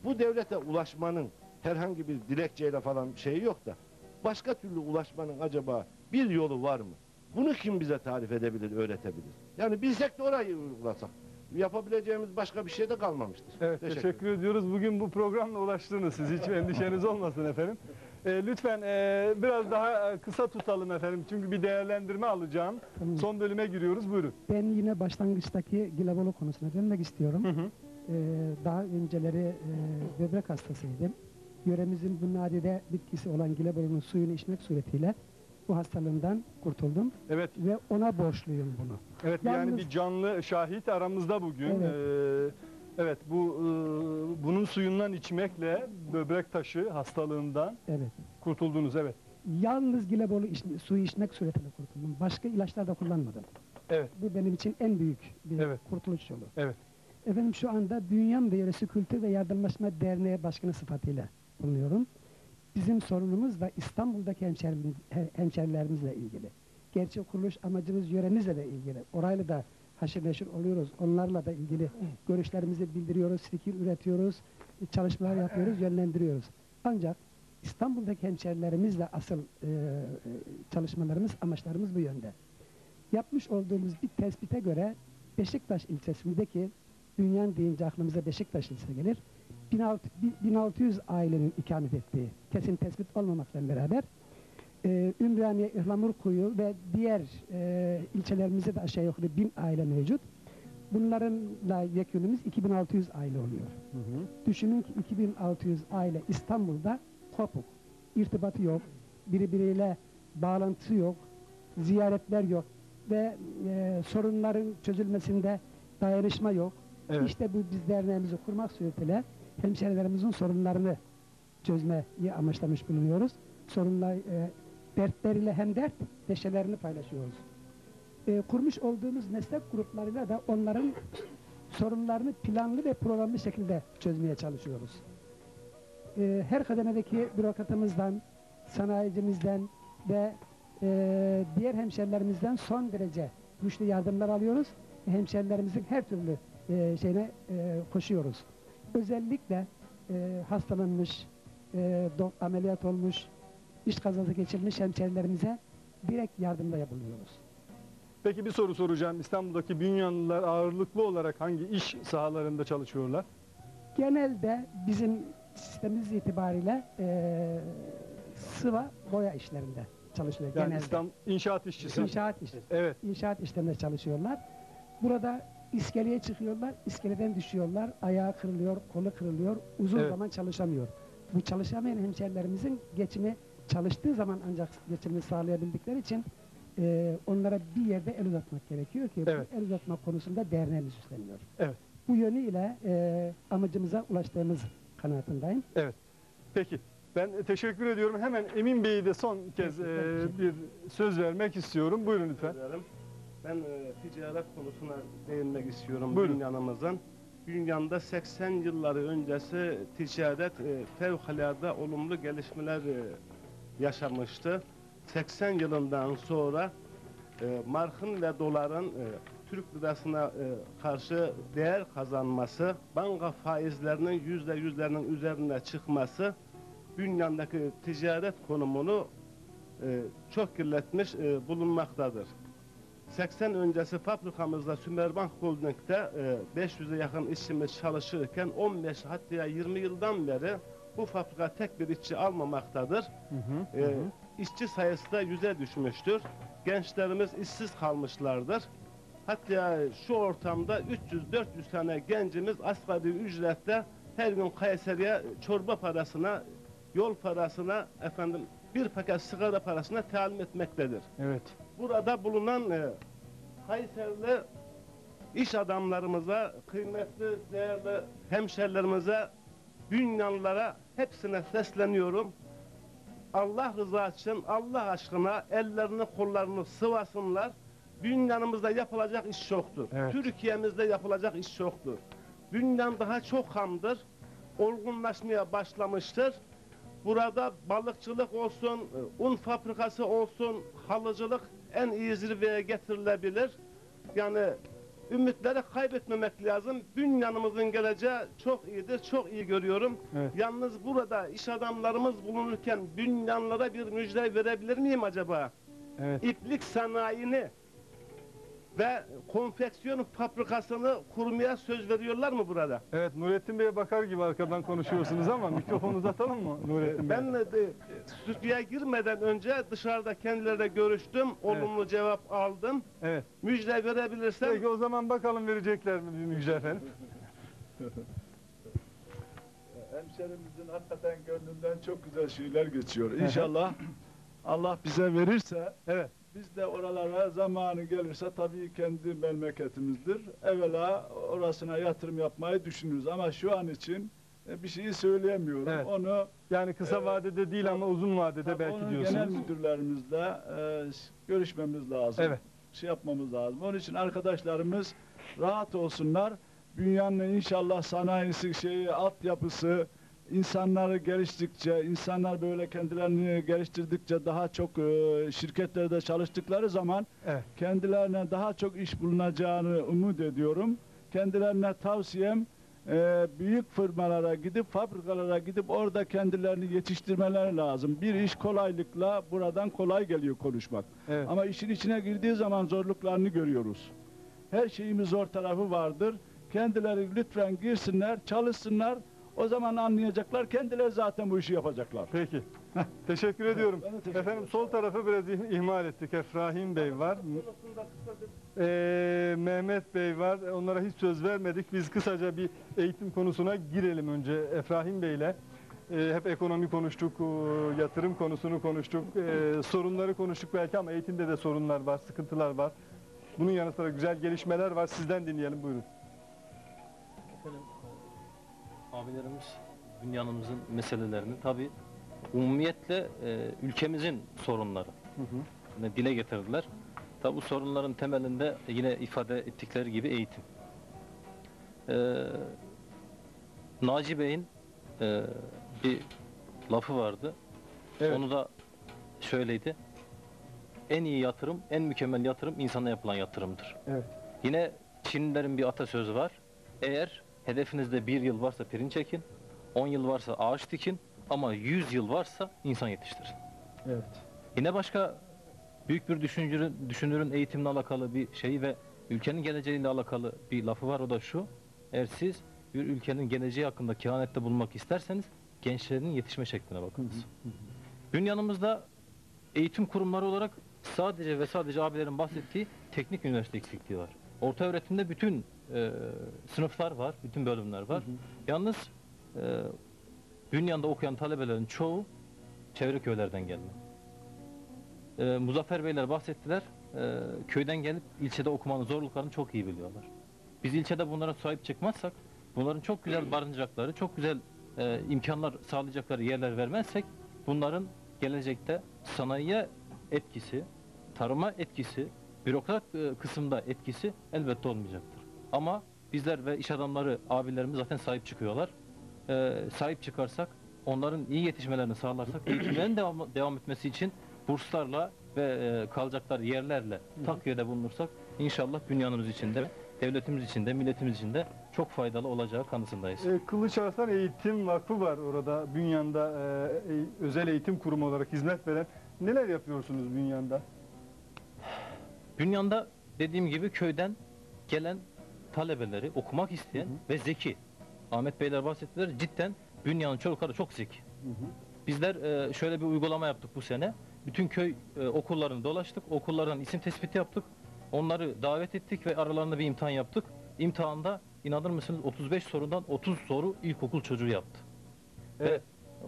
Bu devlete ulaşmanın herhangi bir dilekçeyle falan şeyi yok da başka türlü ulaşmanın acaba bir yolu var mı? Bunu kim bize tarif edebilir, öğretebilir? Yani bilsek de orayı uygulasak. Yapabileceğimiz başka bir şey de kalmamıştır. Evet teşekkür, ediyoruz. Bugün bu programla ulaştınız siz. Hiç endişeniz olmasın efendim. Ee, lütfen e, biraz daha e, kısa tutalım efendim. Çünkü bir değerlendirme alacağım. Tamam. Son bölüme giriyoruz. Buyurun. Ben yine başlangıçtaki Gilebolu konusuna dönmek istiyorum. Hı hı. Ee, daha önceleri e, böbrek hastasıydım. Yöremizin bu nadide bitkisi olan Gilebolu'nun suyunu içmek suretiyle bu hastalığımdan kurtuldum Evet, ve ona borçluyum bunu. evet yani Yalnız- bir canlı şahit aramızda bugün. Evet. Ee, evet, bu e, bunun suyundan içmekle böbrek taşı hastalığından Evet. kurtuldunuz. Evet. Yalnız Gilebolu iç- suyu içmek suretiyle kurtuldum. Başka ilaçlar da kullanmadım. Evet. Bu benim için en büyük bir Evet. kurtuluş yolu. Evet. Efendim şu anda Bünyam ve Yöresi Kültür ve Yardımlaşma Derneği Başkanı sıfatıyla bulunuyorum. Bizim sorunumuz da İstanbul'daki hemşerimiz, he- hemşerilerimizle ilgili. Gerçi kuruluş amacımız yöremizle de ilgili. Orayla da haşır neşir oluyoruz. Onlarla da ilgili görüşlerimizi bildiriyoruz, fikir üretiyoruz, çalışmalar yapıyoruz, yönlendiriyoruz. Ancak İstanbul'daki hemşerilerimizle asıl e, e, çalışmalarımız, amaçlarımız bu yönde. Yapmış olduğumuz bir tespite göre Beşiktaş ilçesindeki Bünyan deyince aklımıza Beşiktaş ilçesi gelir. 1600, 1600 ailenin ikamet ettiği kesin tespit olmamakla beraber e, Ümraniye, Ihlamurkuyu ve diğer e, ilçelerimizde de aşağı yukarı 1000 aile mevcut. Bunlarınla yekünümüz 2600 aile oluyor. Düşünün ki 2600 aile İstanbul'da kopuk. İrtibatı yok, birbiriyle bağlantısı yok, ziyaretler yok ve e, sorunların çözülmesinde dayanışma yok. Evet. İşte bu biz derneğimizi kurmak suretiyle hemşerilerimizin sorunlarını çözmeyi amaçlamış bulunuyoruz. Sorunlar, e, dertleriyle hem dert, neşelerini paylaşıyoruz. E, kurmuş olduğumuz meslek gruplarıyla da onların sorunlarını planlı ve programlı şekilde çözmeye çalışıyoruz. E, her kademedeki bürokratımızdan, sanayicimizden ve e, diğer hemşerilerimizden son derece güçlü yardımlar alıyoruz. Hemşerilerimizin her türlü e, şeyine e, koşuyoruz. Özellikle e, hastalanmış, e, do- ameliyat olmuş, iş kazası geçirmiş hemşerilerimize direkt yardımda bulunuyoruz. Peki bir soru soracağım. İstanbul'daki Bünyanlılar ağırlıklı olarak hangi iş sahalarında çalışıyorlar? Genelde bizim sistemimiz itibariyle e, sıva boya işlerinde çalışıyor Yani genelde. İstanbul inşaat işçisi. İnşaat iş, Evet. inşaat işlerinde çalışıyorlar. Burada iskeleye çıkıyorlar, iskeleden düşüyorlar, ayağı kırılıyor, kolu kırılıyor, uzun Evet. zaman çalışamıyor. Bu çalışamayan hemşerilerimizin geçimi çalıştığı zaman ancak geçimini sağlayabildikleri için e, onlara bir yerde el uzatmak gerekiyor ki Evet. bu el uzatma konusunda derneğimiz üstleniyor. Evet. Bu yönüyle e, amacımıza ulaştığımız kanaatindeyim. Peki. Ben teşekkür ediyorum. Hemen Emin Bey'e de son kez e, bir söz vermek istiyorum. Buyurun lütfen. Ben e, ticaret konusuna değinmek istiyorum Buyurun. Bünyan'ımızın. Bünyan'da 80 yılları öncesi ticaret e, fevkalade olumlu gelişmeler e, yaşamıştı. 80 yılından sonra e, markın ve doların e, Türk lirasına e, karşı değer kazanması, banka faizlerinin yüzde yüzlerinin üzerine çıkması Bünyan'daki ticaret konumunu e, çok kirletmiş e, bulunmaktadır. 80 öncesi fabrikamızda Sümerbank Holding'de e, 500'e yakın işçimiz çalışırken 15 hatta 20 yıldan beri bu fabrika tek bir işçi almamaktadır. Hı hı, E, hı. işçi sayısı da yüze düşmüştür. Gençlerimiz işsiz kalmışlardır. Hatta şu ortamda 300-400 tane gencimiz asgari ücretle her gün Kayseri'ye çorba parasına, yol parasına, efendim bir paket sigara parasına talim etmektedir. Evet. Burada bulunan e, Kayserili iş adamlarımıza, kıymetli, değerli hemşerilerimize, Bünyanlılara hepsine sesleniyorum. Allah rızası için, Allah aşkına ellerini kollarını sıvasınlar. Bünyanımızda yapılacak iş çoktur. Evet. Türkiye'mizde yapılacak iş çoktur. Bünyan daha çok hamdır. Olgunlaşmaya başlamıştır. Burada balıkçılık olsun, un fabrikası olsun, halıcılık en iyi zirveye getirilebilir. Yani ümitleri kaybetmemek lazım. Dünyanımızın geleceği çok iyidir, çok iyi görüyorum. Evet. Yalnız burada iş adamlarımız bulunurken dünyanlara bir müjde verebilir miyim acaba? Evet. İplik sanayini ve konfeksiyon fabrikasını kurmaya söz veriyorlar mı burada? Evet Nurettin Bey'e bakar gibi arkadan konuşuyorsunuz ama mikrofonu uzatalım mı Nurettin Bey? Ben de, stüdyoya girmeden önce dışarıda kendileriyle görüştüm. Olumlu cevap aldım. Evet. Müjde verebilirsem Peki o zaman bakalım verecekler mi bir müjde efendim? Hemşerimizin hakikaten gönlünden çok güzel şeyler geçiyor. İnşallah Allah bize verirse evet. Biz de oralara zamanı gelirse tabii kendi memleketimizdir. Evvela orasına yatırım yapmayı düşünürüz ama şu an için e, bir şeyi söyleyemiyorum. Evet. Onu Yani kısa e, vadede değil ama uzun vadede belki onu diyorsunuz. genel müdürlerimizle e, görüşmemiz lazım. Evet. Şey yapmamız lazım. Onun için arkadaşlarımız rahat olsunlar. Dünyanın inşallah sanayisi, şeyi, altyapısı, insanları geliştikçe, insanlar böyle kendilerini geliştirdikçe daha çok e, şirketlerde çalıştıkları zaman Evet. kendilerine daha çok iş bulunacağını umut ediyorum. Kendilerine tavsiyem e, büyük firmalara gidip fabrikalara gidip orada kendilerini yetiştirmeleri lazım. Bir iş kolaylıkla buradan kolay geliyor konuşmak. Evet. Ama işin içine girdiği zaman zorluklarını görüyoruz. Her şeyimiz zor tarafı vardır. Kendileri lütfen girsinler, çalışsınlar. O zaman anlayacaklar. Kendileri zaten bu işi yapacaklar. Peki. Teşekkür ediyorum. Ben de teşekkür Efendim sol tarafı biraz ih- ihmal ettik. Efrahim Bey var. Ee, Mehmet Bey var. Onlara hiç söz vermedik. Biz kısaca bir eğitim konusuna girelim önce Efrahim Bey'le. Ee, hep ekonomi konuştuk, ee, yatırım konusunu konuştuk, ee, sorunları konuştuk belki ama eğitimde de sorunlar var, sıkıntılar var. Bunun yanı sıra güzel gelişmeler var. Sizden dinleyelim buyurun. Abilerimiz dünyanımızın meselelerini tabi umumiyetle e, ülkemizin sorunları ne dile getirdiler. Tabi bu sorunların temelinde yine ifade ettikleri gibi eğitim. Ee, Naci Bey'in e, bir lafı vardı. Evet. Onu da şöyleydi. En iyi yatırım, en mükemmel yatırım insana yapılan yatırımdır. Evet. Yine Çinlilerin bir atasözü var. Eğer hedefinizde bir yıl varsa pirinç ekin, 10 yıl varsa ağaç dikin ama 100 yıl varsa insan yetiştirin. Evet. Yine başka büyük bir düşünürün, düşünürün eğitimle alakalı bir şeyi ve ülkenin geleceğiyle alakalı bir lafı var o da şu. Eğer siz bir ülkenin geleceği hakkında kehanette bulunmak isterseniz gençlerin yetişme şekline bakınız. Dünyanımızda eğitim kurumları olarak sadece ve sadece abilerin bahsettiği teknik üniversite eksikliği var. Orta öğretimde bütün e, sınıflar var, bütün bölümler var. Yalnız e, dünyada okuyan talebelerin çoğu çevre köylerden gelme. E, Muzaffer Beyler bahsettiler. E, köyden gelip ilçede okumanın zorluklarını çok iyi biliyorlar. Biz ilçede bunlara sahip çıkmazsak, bunların çok güzel barınacakları, çok güzel e, imkanlar sağlayacakları yerler vermezsek, bunların gelecekte sanayiye etkisi, tarıma etkisi, bürokrat e, kısımda etkisi elbette olmayacaktır. Ama bizler ve iş adamları, abilerimiz zaten sahip çıkıyorlar. E, sahip çıkarsak, onların iyi yetişmelerini sağlarsak, eğitimlerin devam, devam etmesi için burslarla ve e, kalacakları yerlerle takviyede bulunursak, inşallah dünyanımız için de, devletimiz için de, milletimiz için de çok faydalı olacağı kanısındayız. E, Kılıç Arslan Eğitim Vakfı var orada Bünyan'da e, e, özel eğitim kurumu olarak hizmet veren. Neler yapıyorsunuz Bünyan'da? Dünyada dediğim gibi köyden gelen talebeleri okumak isteyen ve zeki. Ahmet Beyler bahsettiler cidden dünyanın çocukları çok zeki. Bizler e, şöyle bir uygulama yaptık bu sene. Bütün köy e, okullarını dolaştık. Okullardan isim tespiti yaptık. Onları davet ettik ve aralarında bir imtihan yaptık. İmtihanda inanır mısınız 35 sorudan 30 soru ilkokul çocuğu yaptı. Evet.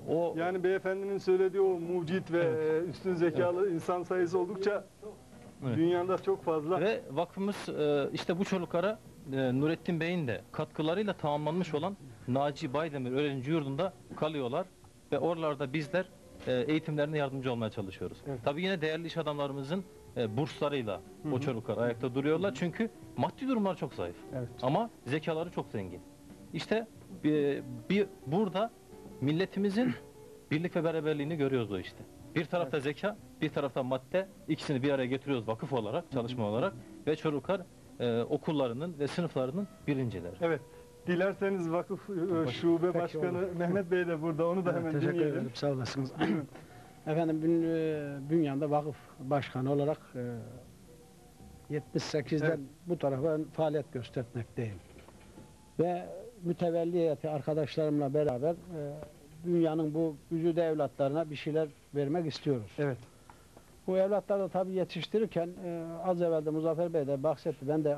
o Yani beyefendinin söylediği o mucit ve e, üstün zekalı insan sayısı oldukça Evet. dünyada çok fazla. Ve vakfımız e, işte bu çocuklara e, Nurettin Bey'in de katkılarıyla tamamlanmış olan Naci Baydemir Öğrenci Yurdu'nda kalıyorlar. Ve oralarda bizler e, eğitimlerine yardımcı olmaya çalışıyoruz. Tabii yine değerli iş adamlarımızın e, burslarıyla o çocuklar ayakta duruyorlar. Çünkü maddi durumlar çok zayıf. Ama zekaları çok zengin. İşte bir, bir burada milletimizin birlik ve beraberliğini görüyoruz o işte. Bir tarafta zeka, bir tarafta madde, ikisini bir araya getiriyoruz vakıf olarak, çalışma olarak. Ve çocuklar e, okullarının ve sınıflarının birincileri. Evet. Dilerseniz vakıf e, şube Peki, başkanı olur. Mehmet Bey de burada. Onu da Evet, hemen teşekkür dinleyelim. ederim. Sağ olasınız. Efendim bün, e, Bünyan'da vakıf başkanı olarak e, 78'den Evet. bu tarafa faaliyet göstermekteyim. Ve mütevelli heyeti arkadaşlarımla beraber e, dünyanın bu güzide evlatlarına bir şeyler vermek istiyoruz. Evet. Bu evlatları da tabii yetiştirirken e, az evvel de Muzaffer Bey de bahsetti. Ben de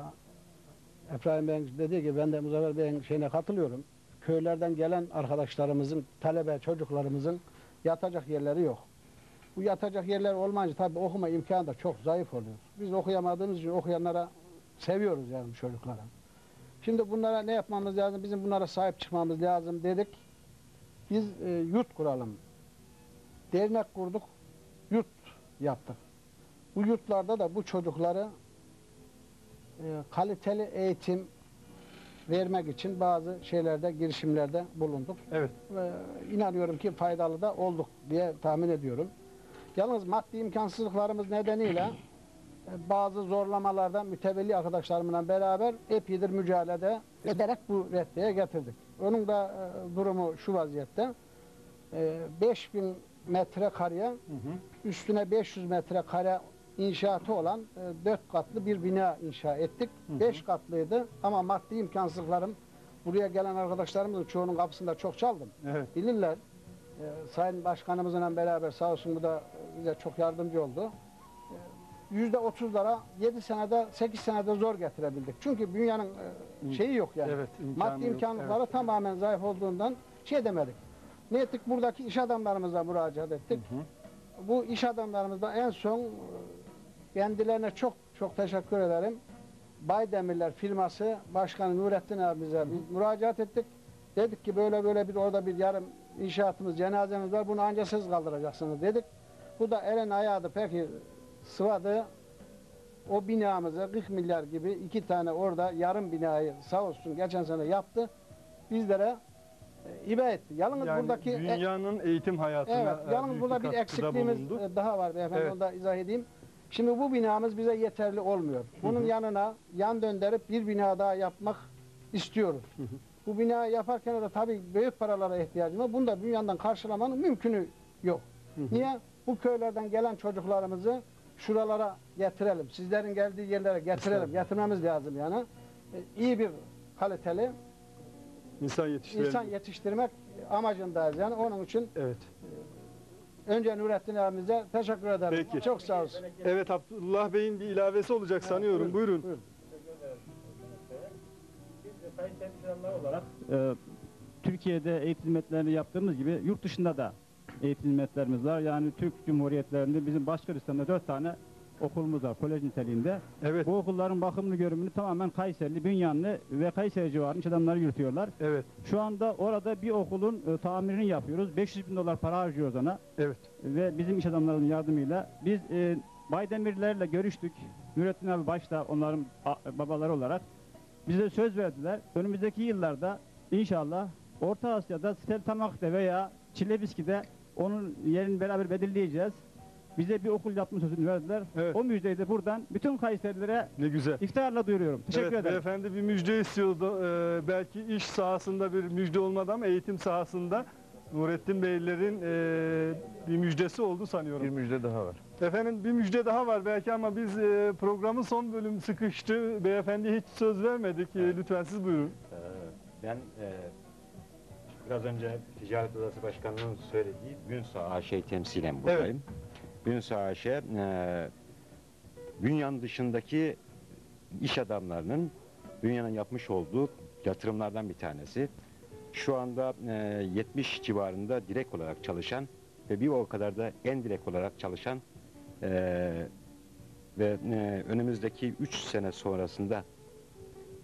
Efraim Bey'in dediği gibi ben de Muzaffer Bey'in şeyine katılıyorum. Köylerden gelen arkadaşlarımızın, talebe çocuklarımızın yatacak yerleri yok. Bu yatacak yerler olmayınca tabii okuma imkanı da çok zayıf oluyor. Biz okuyamadığımız için okuyanlara seviyoruz yani çocuklara. Şimdi bunlara ne yapmamız lazım? Bizim bunlara sahip çıkmamız lazım dedik. Biz e, yurt kuralım. Dernek kurduk, yaptık. Bu yurtlarda da bu çocukları e, kaliteli eğitim vermek için bazı şeylerde, girişimlerde bulunduk. Evet. Ve inanıyorum ki faydalı da olduk diye tahmin ediyorum. Yalnız maddi imkansızlıklarımız nedeniyle e, bazı zorlamalardan mütevelli arkadaşlarımla beraber epeydir mücadele ederek bu reddeye getirdik. Onun da e, durumu şu vaziyette. E, 5000 metrekareye üstüne 500 metrekare inşaatı olan e, 4 katlı bir bina inşa ettik. 5 katlıydı ama maddi imkansızlıklarım buraya gelen arkadaşlarımızın çoğunun kapısında çok çaldım. Evet. Bilirler. E, Sayın Başkanımızla beraber sağ olsun bu da bize çok yardımcı oldu. E, Yüzde otuzlara 7 senede 8 senede zor getirebildik. Çünkü dünyanın e, şeyi yok yani. Evet, imkanı Maddi yok, imkanları evet. tamamen zayıf olduğundan şey demedik. Ne ettik? Buradaki iş adamlarımıza müracaat ettik. Bu iş adamlarımızda en son e, kendilerine çok çok teşekkür ederim. Baydemirler firması Başkanı Nurettin abimize müracaat ettik. Dedik ki böyle böyle bir orada bir yarım inşaatımız, cenazemiz var. Bunu ancak siz kaldıracaksınız dedik. Bu da elin ayağı peki sıvadı. O binamızı 40 milyar gibi iki tane orada yarım binayı sağ olsun geçen sene yaptı. Bizlere hibe etti. Yalnız Yani buradaki e- dünyanın eğitim hayatına Evet, e, yalnız büyük burada bir katkıda eksikliğimiz bulundu. e, daha var beyefendi, Evet. onu da izah edeyim. Şimdi bu binamız bize yeterli olmuyor. Bunun yanına yan döndürüp bir bina daha yapmak istiyoruz. Bu binayı yaparken de tabii büyük paralara ihtiyacımız var. Bunu da dünyadan karşılamanın mümkünü yok. Niye? Bu köylerden gelen çocuklarımızı şuralara getirelim. Sizlerin geldiği yerlere getirelim. Getirmemiz lazım yani. E, iyi bir kaliteli İnsan yetiştirelim. insan yetiştirmek amacındayız yani. Onun için Evet. Önce Nurettin abimize teşekkür ederim. Peki. Çok sağ olsun. Evet Abdullah Bey'in bir ilavesi olacak sanıyorum. Buyurun. olarak e, Türkiye'de eğitim hizmetlerini yaptığımız gibi yurt dışında da eğitim hizmetlerimiz var. Yani Türk Cumhuriyetlerinde bizim Başkırıstan'da dört tane okulumuz var kolej niteliğinde. Evet. Bu okulların bakımını görümünü tamamen Kayserili, Bünyanlı ve Kayseri civarının adamları yürütüyorlar. Evet. Şu anda orada bir okulun e, tamirini yapıyoruz. 500 bin dolar para harcıyoruz ona. Evet. Ve bizim iş adamlarının yardımıyla biz e, Baydemirlerle görüştük. Nurettin abi başta onların babaları olarak bize söz verdiler. Önümüzdeki yıllarda inşallah Orta Asya'da Steltamak'ta veya Çilebiski'de onun yerini beraber belirleyeceğiz. Bize bir okul yapma sözünü verdiler. O müjdeyi de buradan bütün Kayserilere ne güzel. iftiharla duyuruyorum. Teşekkür evet, ederim. Beyefendi bir müjde istiyordu. Ee, belki iş sahasında bir müjde olmadı ama eğitim sahasında Nurettin Beylerin e, bir müjdesi oldu sanıyorum. Bir müjde daha var. Efendim bir müjde daha var belki ama biz e, programın son bölüm sıkıştı. Beyefendiye hiç söz vermedik. E, lütfen siz buyurun. Ee, Ben e, biraz önce Ticaret Odası Başkanı'nın söylediği Bünsa AŞ'yi temsilen buradayım. Bünsa AŞ, e, dünyanın dışındaki iş adamlarının dünyanın yapmış olduğu yatırımlardan bir tanesi. Şu anda e, 70 civarında direkt olarak çalışan ve bir o kadar da en direkt olarak çalışan e, ve e, önümüzdeki 3 sene sonrasında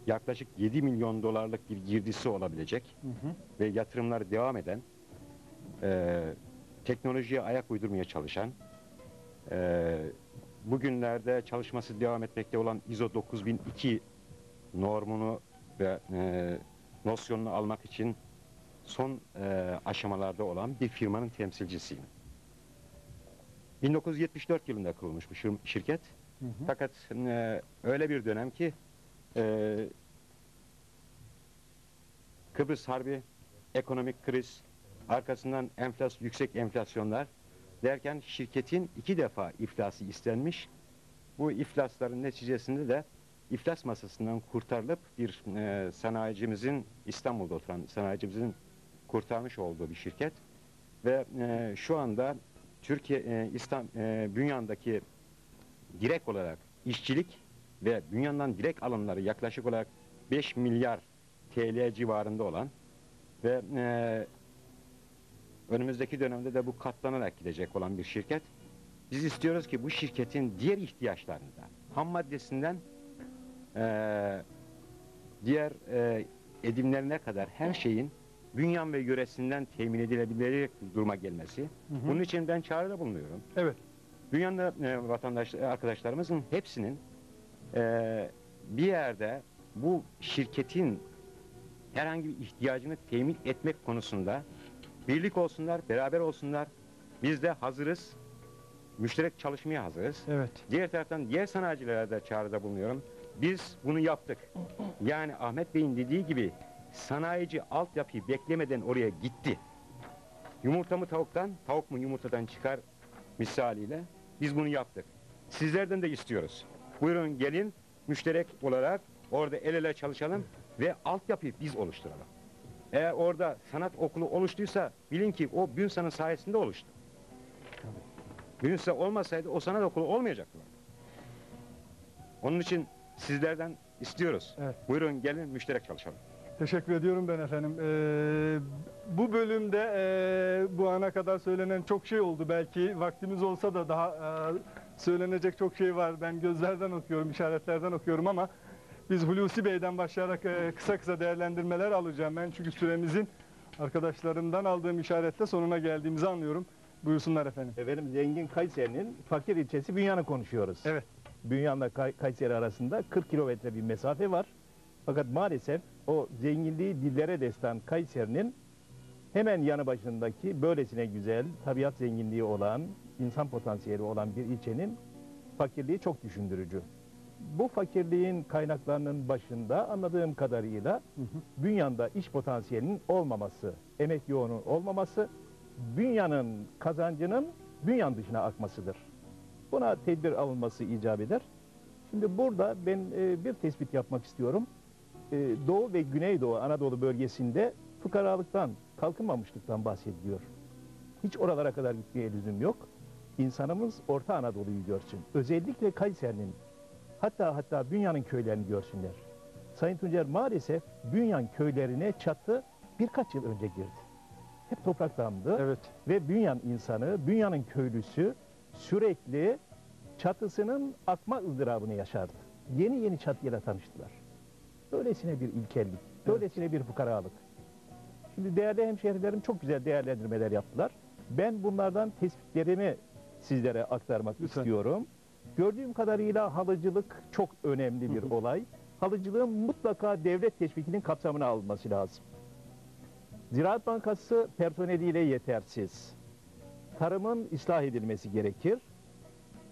yaklaşık 7 milyon dolarlık bir girdisi olabilecek ve yatırımları devam eden, e, teknolojiye ayak uydurmaya çalışan, e, bugünlerde çalışması devam etmekte olan ISO 9002 normunu ve e, nosyonunu almak için son e, aşamalarda olan bir firmanın temsilcisiyim. 1974 yılında kurulmuş bu şir- şirket. Fakat e, öyle bir dönem ki Ee, Kıbrıs Harbi, ekonomik kriz, arkasından enflas yüksek enflasyonlar derken şirketin iki defa iflası istenmiş. Bu iflasların neticesinde de iflas masasından kurtarılıp bir e, sanayicimizin İstanbul'da oturan sanayicimizin kurtarmış olduğu bir şirket ve e, şu anda Türkiye e, İslam e, bünyandaki direkt olarak işçilik ve dünyanın direkt alımları yaklaşık olarak 5 milyar TL civarında olan ve e, önümüzdeki dönemde de bu katlanarak gidecek olan bir şirket. Biz istiyoruz ki bu şirketin diğer ihtiyaçlarında ham maddesinden e, diğer e, edimlerine kadar her şeyin bünyan ve yöresinden temin edilebilecek duruma gelmesi. hı. Bunun için ben çağrıda bulunuyorum. Evet. Dünyanın e, vatandaş arkadaşlarımızın hepsinin e, bir yerde bu şirketin herhangi bir ihtiyacını temin etmek konusunda birlik olsunlar, beraber olsunlar. Biz de hazırız. Müşterek çalışmaya hazırız. Evet. Diğer taraftan diğer sanayicilere de çağrıda bulunuyorum. Biz bunu yaptık. Yani Ahmet Bey'in dediği gibi sanayici altyapıyı beklemeden oraya gitti. Yumurta mı tavuktan, tavuk mu yumurtadan çıkar misaliyle biz bunu yaptık. Sizlerden de istiyoruz. Buyurun gelin müşterek olarak orada el ele çalışalım ve altyapıyı biz oluşturalım. Eğer orada sanat okulu oluştuysa bilin ki o Bünsan'ın sayesinde oluştu. Bünsa olmasaydı o sanat okulu olmayacaktı. Onun için sizlerden istiyoruz. Buyurun gelin müşterek çalışalım. Teşekkür ediyorum ben efendim. Ee, bu bölümde e, bu ana kadar söylenen çok şey oldu. Belki vaktimiz olsa da daha e, söylenecek çok şey var. Ben gözlerden okuyorum, işaretlerden okuyorum ama biz Hulusi Bey'den başlayarak e, kısa kısa değerlendirmeler alacağım. Ben çünkü süremizin arkadaşlarımdan aldığım işaretle sonuna geldiğimizi anlıyorum. Buyursunlar efendim. Efendim zengin Kayseri'nin fakir ilçesi Bünyan'ı konuşuyoruz. Evet. Bünyan'la Kay- Kayseri arasında 40 kilometre bir mesafe var. Fakat maalesef o zenginliği dillere destan Kayseri'nin hemen yanı başındaki böylesine güzel, tabiat zenginliği olan, insan potansiyeli olan bir ilçenin fakirliği çok düşündürücü. Bu fakirliğin kaynaklarının başında anladığım kadarıyla Bünyan'da iş potansiyelinin olmaması, emek yoğunun olmaması, Bünyan'ın kazancının Bünyan dışına akmasıdır. Buna tedbir alınması icap eder. Şimdi burada ben e, bir tespit yapmak istiyorum. E, Doğu ve Güneydoğu Anadolu bölgesinde fukaralıktan, kalkınmamışlıktan bahsediliyor. Hiç oralara kadar gitmeye lüzum yok. İnsanımız Orta Anadolu'yu görsün. Özellikle Kayseri'nin, hatta hatta Bünyan'ın köylerini görsünler. Sayın Tuncer maalesef Bünyan köylerine çatı birkaç yıl önce girdi. Hep toprak damdı. Evet. Ve Bünyan insanı, Bünyan'ın köylüsü sürekli çatısının akma ızdırabını yaşardı. Yeni yeni çatıyla tanıştılar. Böylesine bir ilkellik, böylesine bir fukaralık. Şimdi değerli hemşehrilerim çok güzel değerlendirmeler yaptılar. Ben bunlardan tespitlerimi sizlere aktarmak istiyorum. Gördüğüm kadarıyla halıcılık çok önemli bir olay. Halıcılığın mutlaka devlet teşvikinin kapsamına alınması lazım. Ziraat Bankası personeliyle yetersiz. Tarımın ıslah edilmesi gerekir.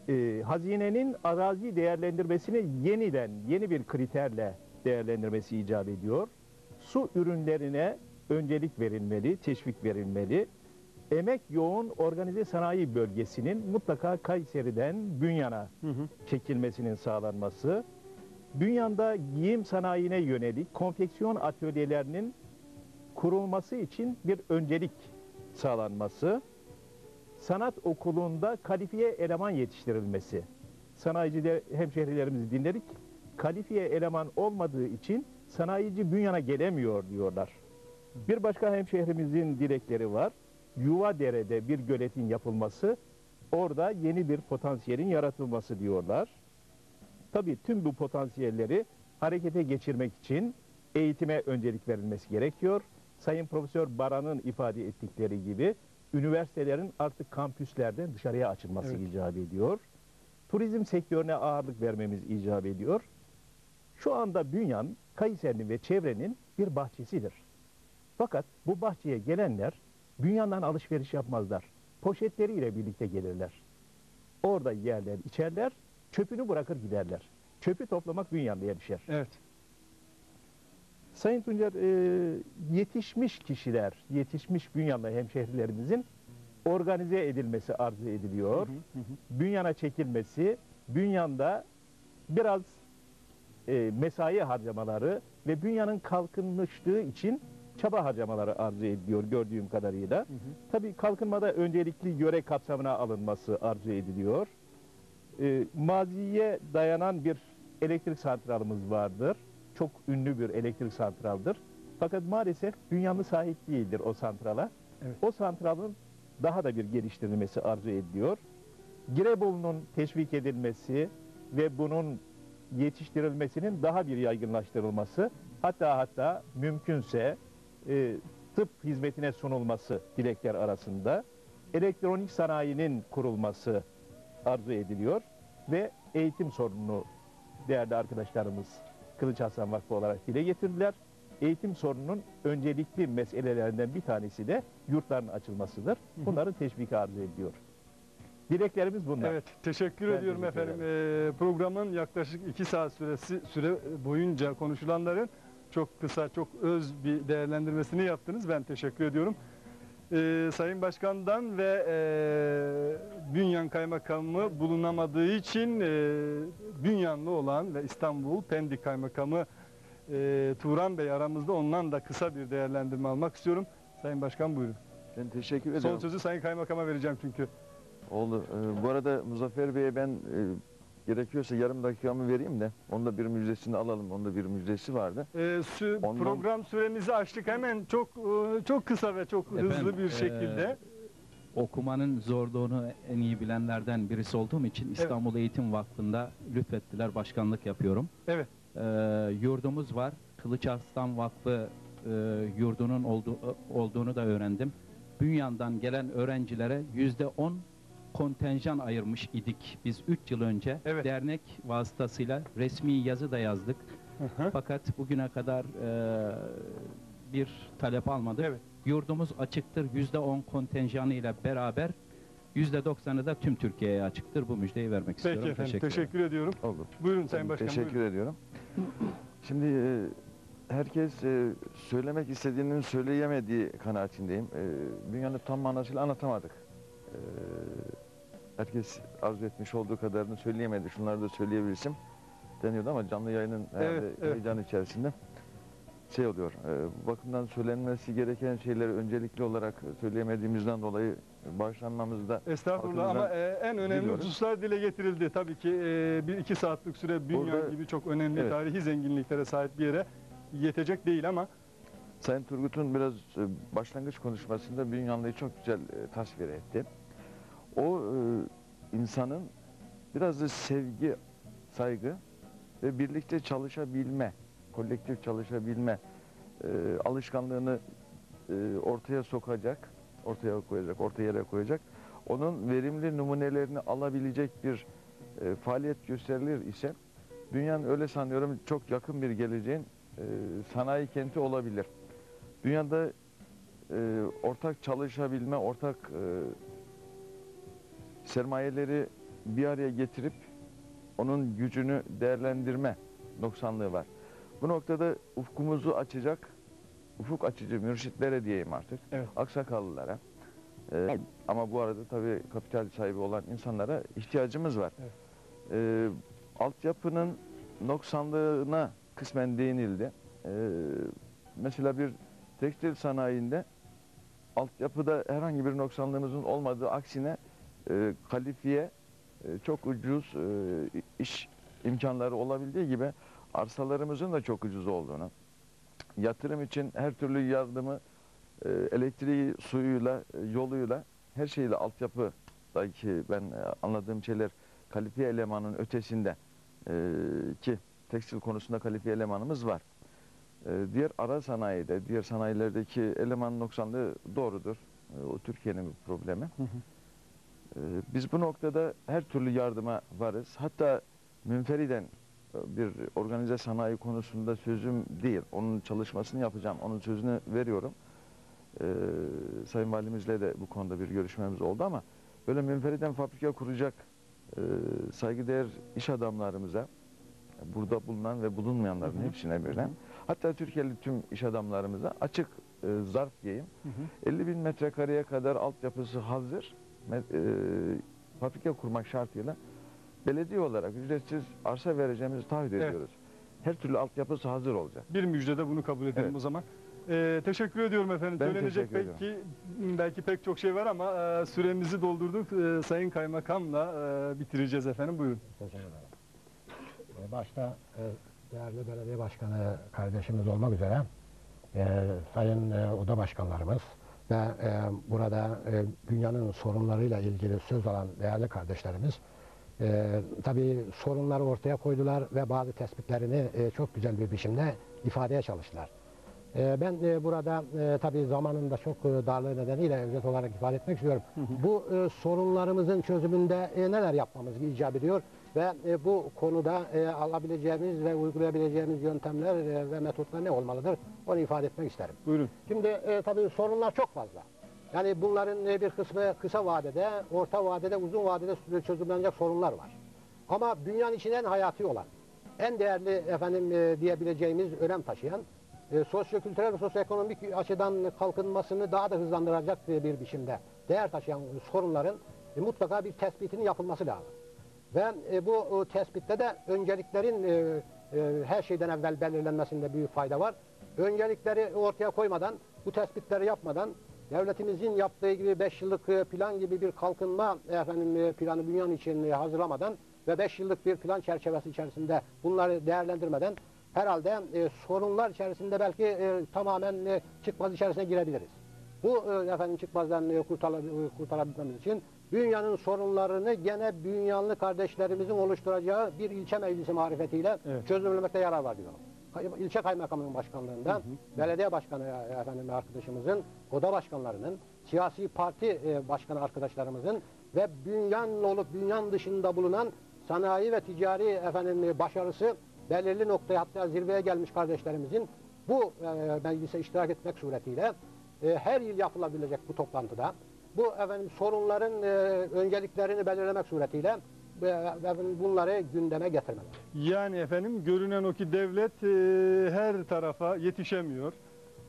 Ee, hazinenin arazi değerlendirmesini yeniden, yeni bir kriterle değerlendirmesi icap ediyor. Su ürünlerine öncelik verilmeli, teşvik verilmeli. Emek yoğun organize sanayi bölgesinin mutlaka Kayseri'den Bünyan'a çekilmesinin sağlanması. Bünyan'da giyim sanayine yönelik konfeksiyon atölyelerinin kurulması için bir öncelik sağlanması, sanat okulunda kalifiye eleman yetiştirilmesi. Sanayicide hemşehrilerimizi dinledik. Kalifiye eleman olmadığı için sanayici bünyana gelemiyor diyorlar. Bir başka hemşehrimizin dilekleri var. Yuvadere'de bir göletin yapılması, orada yeni bir potansiyelin yaratılması diyorlar. Tabii tüm bu potansiyelleri harekete geçirmek için eğitime öncelik verilmesi gerekiyor. Sayın Profesör Baran'ın ifade ettikleri gibi üniversitelerin artık kampüslerden dışarıya açılması Evet. icap ediyor. Turizm sektörüne ağırlık vermemiz icap ediyor. Şu anda Bünyan, Kayseri'nin ve çevrenin bir bahçesidir. Fakat bu bahçeye gelenler Bünyan'dan alışveriş yapmazlar. Poşetleriyle birlikte gelirler. Orada yerler, içerler, çöpünü bırakır giderler. Çöpü toplamak Bünyanlı'ya düşer. Evet. Sayın Tuncer, e, yetişmiş kişiler, yetişmiş Bünyanlı hemşehrilerimizin organize edilmesi arzu ediliyor. Bünyana çekilmesi, Bünyan'da biraz e, mesai harcamaları ve Bünyan'ın kalkınmışlığı için çaba harcamaları arzu ediliyor gördüğüm kadarıyla. Tabii kalkınmada öncelikli yöre kapsamına alınması arzu ediliyor. E, maziye dayanan bir elektrik santralımız vardır. Çok ünlü bir elektrik santraldır. Fakat maalesef dünyanın sahip değildir o santrala. O santralın daha da bir geliştirilmesi arzu ediliyor. Girebol'un teşvik edilmesi ve bunun yetiştirilmesinin daha bir yaygınlaştırılması hatta hatta mümkünse e, tıp hizmetine sunulması dilekler arasında elektronik sanayinin kurulması arzu ediliyor ve eğitim sorununu değerli arkadaşlarımız Kılıç Hasan Vakfı olarak dile getirdiler. Eğitim sorununun öncelikli meselelerinden bir tanesi de yurtların açılmasıdır. Bunların teşviki arzu ediliyor. Dileklerimiz bunlar. Evet, teşekkür Ben ediyorum efendim. Ee, programın yaklaşık iki saat süresi süre boyunca konuşulanların çok kısa, çok öz bir değerlendirmesini yaptınız. Ben teşekkür ediyorum. Ee, Sayın Başkan'dan ve e, Bünyan Kaymakamı bulunamadığı için e, Bünyanlı olan ve İstanbul Pendik Kaymakamı e, Turan Bey aramızda ondan da kısa bir değerlendirme almak istiyorum. Sayın Başkan buyurun. Ben teşekkür Son ediyorum. sözü Sayın Kaymakam'a vereceğim çünkü. Oldu. Ee, bu arada Muzaffer Bey'e ben e, gerekiyorsa yarım dakikamı vereyim de onun da bir müjdesini alalım. Onun da bir müjdesi vardı. Ee, sü- Ondan- program süremizi açtık hemen çok e, çok kısa ve çok hızlı Efendim, bir e, şekilde. okumanın zorluğunu en iyi bilenlerden birisi olduğum için İstanbul Eğitim Vakfı'nda lütfettiler başkanlık yapıyorum. Evet. Ee, yurdumuz var. Kılıç Arslan Vakfı e, yurdunun oldu, olduğunu da öğrendim. Bünyan'dan gelen öğrencilere yüzde on kontenjan ayırmış idik biz 3 yıl önce. Dernek vasıtasıyla resmi yazı da yazdık. Fakat bugüne kadar e, bir talep almadık. Yurdumuz açıktır. Yüzde on kontenjanıyla beraber yüzde doksanı da tüm Türkiye'ye açıktır. Bu müjdeyi vermek istiyorum. Peki efendim Teşekkür teşekkür, ediyorum. Oldu. Buyurun Sayın Başkan. Teşekkür buyurun. ediyorum. Şimdi e, herkes e, söylemek istediğinin söyleyemediği kanaatindeyim. E, dünyanın tam manasıyla anlatamadık. E, herkes arzu etmiş olduğu kadarını söyleyemedi. Şunları da söyleyebilirsin deniyordu ama canlı yayının herhalde Evet, evet. heyecan içerisinde şey oluyor. E, bu bakımdan söylenmesi gereken şeyleri öncelikli olarak söyleyemediğimizden dolayı bağışlanmamızı da Estağfurullah ama e, en önemli diliyoruz. hususlar dile getirildi. Tabii ki e, bir iki saatlik süre Bünyan Burada- gibi çok önemli Evet. tarihi zenginliklere sahip bir yere yetecek değil ama Sayın Turgut'un biraz e, başlangıç konuşmasında Bünyanlı'yı çok güzel e, tasvir etti. O e, insanın biraz da sevgi, saygı ve birlikte çalışabilme, kolektif çalışabilme e, alışkanlığını e, ortaya sokacak, ortaya koyacak, ortaya yere koyacak. Onun verimli numunelerini alabilecek bir e, faaliyet gösterilir ise dünyanın öyle sanıyorum çok yakın bir geleceğin e, sanayi kenti olabilir. Dünyada e, ortak çalışabilme, ortak e, sermayeleri bir araya getirip onun gücünü değerlendirme noksanlığı var. Bu noktada ufkumuzu açacak, ufuk açıcı mürşitlere diyeyim artık, aksakallılara. E, ama bu arada tabii kapital sahibi olan insanlara ihtiyacımız var. E, altyapının noksanlığına kısmen değinildi. E, mesela bir tekstil sanayinde altyapıda herhangi bir noksanlığımızın olmadığı aksine e, kalifiye e, çok ucuz e, iş imkanları olabildiği gibi arsalarımızın da çok ucuz olduğunu, yatırım için her türlü yardımı e, elektriği, suyuyla, e, yoluyla, her şeyle altyapıdaki ben e, anladığım şeyler kalifiye elemanın ötesinde e, ki tekstil konusunda kalifiye elemanımız var. E, diğer ara sanayide, diğer sanayilerdeki eleman noksanlığı doğrudur. E, o Türkiye'nin bir problemi. E, biz bu noktada her türlü yardıma varız. Hatta münferiden e, bir organize sanayi konusunda sözüm değil. Onun çalışmasını yapacağım. Onun sözünü veriyorum. E, Sayın Valimizle de bu konuda bir görüşmemiz oldu ama böyle münferiden fabrika kuracak e, saygıdeğer iş adamlarımıza burada bulunan ve bulunmayanların hepsine birden Hatta Türkiye'li tüm iş adamlarımıza açık e, zarf diyeyim. Hı hı. 50 bin metrekareye kadar altyapısı hazır. E, fabrika kurmak şartıyla belediye olarak ücretsiz arsa vereceğimizi taahhüt Evet. ediyoruz. Her türlü altyapısı hazır olacak. Bir müjdede bunu kabul edelim Evet. o zaman. Ee, teşekkür ediyorum efendim. Ben Söylenecek belki belki pek çok şey var ama e, süremizi doldurduk. E, Sayın Kaymakam'la e, bitireceğiz efendim. Buyurun. Teşekkür ederim. Ee, Başta e, değerli belediye başkanı kardeşimiz olmak üzere e, sayın e, oda başkanlarımız ve e, burada e, dünyanın sorunlarıyla ilgili söz alan değerli kardeşlerimiz e, tabii sorunları ortaya koydular ve bazı tespitlerini e, çok güzel bir biçimde ifadeye çalıştılar. E, ben e, burada e, tabii zamanın da çok e, darlığı nedeniyle özet olarak ifade etmek istiyorum. Bu e, sorunlarımızın çözümünde e, neler yapmamız icap ediyor ve e, bu konuda e, alabileceğimiz ve uygulayabileceğimiz yöntemler e, ve metotlar ne olmalıdır onu ifade etmek isterim. Buyurun. Şimdi e, tabii sorunlar çok fazla. Yani bunların e, bir kısmı kısa vadede, orta vadede, uzun vadede çözümlenecek sorunlar var. Ama dünyanın için en hayati olan, en değerli efendim e, diyebileceğimiz önem taşıyan, e, sosyo-kültürel ve sosyoekonomik açıdan kalkınmasını daha da hızlandıracak bir biçimde değer taşıyan sorunların e, mutlaka bir tespitinin yapılması lazım. Ve e, bu e, tespitte de önceliklerin e, e, her şeyden evvel belirlenmesinde büyük fayda var. Öncelikleri ortaya koymadan, bu tespitleri yapmadan devletimizin yaptığı gibi 5 yıllık e, plan gibi bir kalkınma efendim e, planı dünyanın için hazırlamadan ve 5 yıllık bir plan çerçevesi içerisinde bunları değerlendirmeden herhalde e, sorunlar içerisinde belki e, tamamen e, çıkmaz içerisine girebiliriz. Bu e, efendim çıkmazdan e, kurtarabilmemiz için dünyanın sorunlarını gene dünyanlı kardeşlerimizin oluşturacağı bir ilçe meclisi marifetiyle çözümlemekte yarar var diyorum. İlçe kaymakamının başkanlığında, belediye başkanı e, efendim arkadaşımızın, oda başkanlarının, siyasi parti e, başkanı arkadaşlarımızın ve dünyanın olup dünyanın dışında bulunan sanayi ve ticari efendim e, başarısı belirli noktaya hatta zirveye gelmiş kardeşlerimizin bu e, meclise iştirak etmek suretiyle e, her yıl yapılabilecek bu toplantıda bu efendim sorunların e, önceliklerini belirlemek suretiyle e, efendim bunları gündeme getirmeler. Yani efendim görünen o ki devlet e, her tarafa yetişemiyor.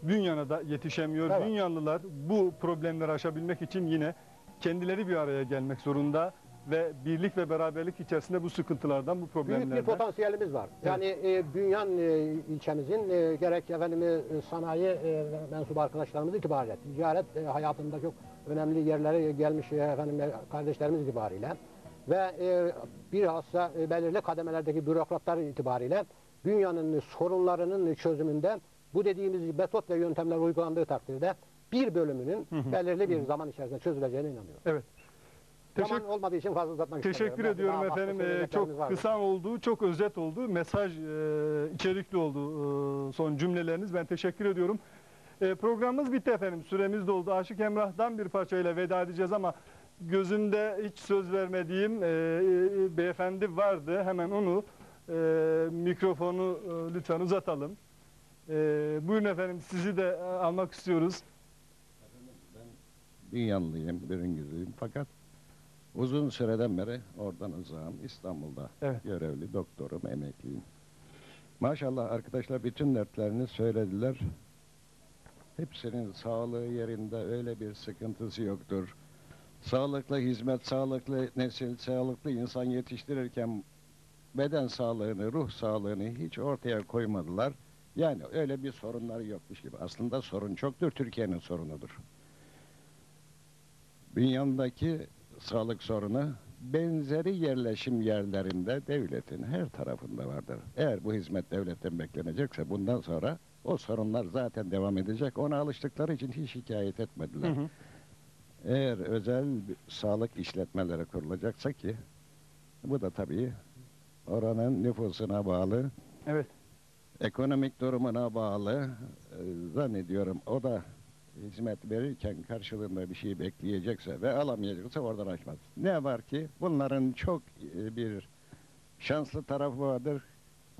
Dünyana da yetişemiyor. Evet. Dünyalılar bu problemleri aşabilmek için yine kendileri bir araya gelmek zorunda ve birlik ve beraberlik içerisinde bu sıkıntılardan, bu Büyük problemlerden bir potansiyelimiz var. Yani e, dünyanın e, ilçemizin e, gerek efendim e, sanayi e, mensubu arkadaşlarımız itibariyle ticaret e, hayatında çok önemli yerlere gelmiş e, efendim e, kardeşlerimiz itibariyle ve e, bilhassa e, belirli kademelerdeki bürokratlar itibariyle dünyanın sorunlarının çözümünde bu dediğimiz metot ve yöntemler uygulandığı takdirde bir bölümünün belirli bir zaman içerisinde çözüleceğine inanıyorum. Evet. Zaman olmadığı için fazla uzatmak Teşekkür istemiyorum. Ediyorum daha efendim. Ee, çok vardır. kısa oldu, çok özet oldu. Mesaj e, içerikli oldu e, son cümleleriniz. Ben teşekkür ediyorum. E, programımız bitti efendim. Süremiz doldu. Aşık Emrah'dan bir parçayla veda edeceğiz ama gözümde hiç söz vermediğim e, e, beyefendi vardı. Hemen onu e, mikrofonu e, lütfen uzatalım. E, buyurun efendim sizi de e, almak istiyoruz. Dünyanlıyım, Bürüngüzüyüm fakat uzun süreden beri oradan uzağım. İstanbul'da görevli doktorum, emekliyim. Maşallah arkadaşlar bütün dertlerini söylediler. Hepsinin sağlığı yerinde öyle bir sıkıntısı yoktur. Sağlıklı hizmet, sağlıklı nesil, sağlıklı insan yetiştirirken beden sağlığını, ruh sağlığını hiç ortaya koymadılar. Yani öyle bir sorunları yokmuş gibi. Aslında sorun çoktur, Türkiye'nin sorunudur. Dünyadaki sağlık sorunu benzeri yerleşim yerlerinde devletin her tarafında vardır. Eğer bu hizmet devletten beklenecekse bundan sonra o sorunlar zaten devam edecek. Ona alıştıkları için hiç şikayet etmediler. Hı hı. Eğer özel sağlık işletmeleri kurulacaksa ki bu da tabii oranın nüfusuna bağlı. Evet. Ekonomik durumuna bağlı. Ee, Zannediyorum o da hizmet verirken karşılığında bir şey bekleyecekse ve alamayacaksa oradan açmaz. Ne var ki bunların çok e, bir şanslı tarafı vardır.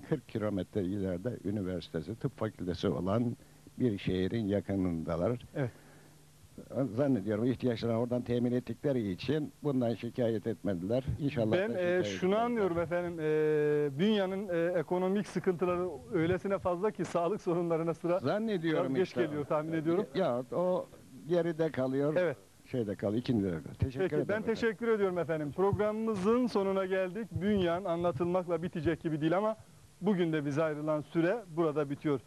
40 kilometre ileride üniversitesi, tıp fakültesi olan bir şehrin yakınındalar. Evet. Zannediyorum ihtiyaçlarını oradan temin ettikleri için bundan şikayet etmediler. İnşallah Ben e, şunu etmezler. anlıyorum efendim. E, dünyanın e, ekonomik sıkıntıları öylesine fazla ki sağlık sorunlarına sıra Zannediyorum geç işte. geliyor tahmin ediyorum. Ya o geride kalıyor. Evet. Şeyde kalıyor. ikincide kalıyor. Teşekkür Peki ederim. ben teşekkür ediyorum efendim. Programımızın sonuna geldik. Bünyan anlatılmakla bitecek gibi değil ama bugün de bize ayrılan süre burada bitiyor.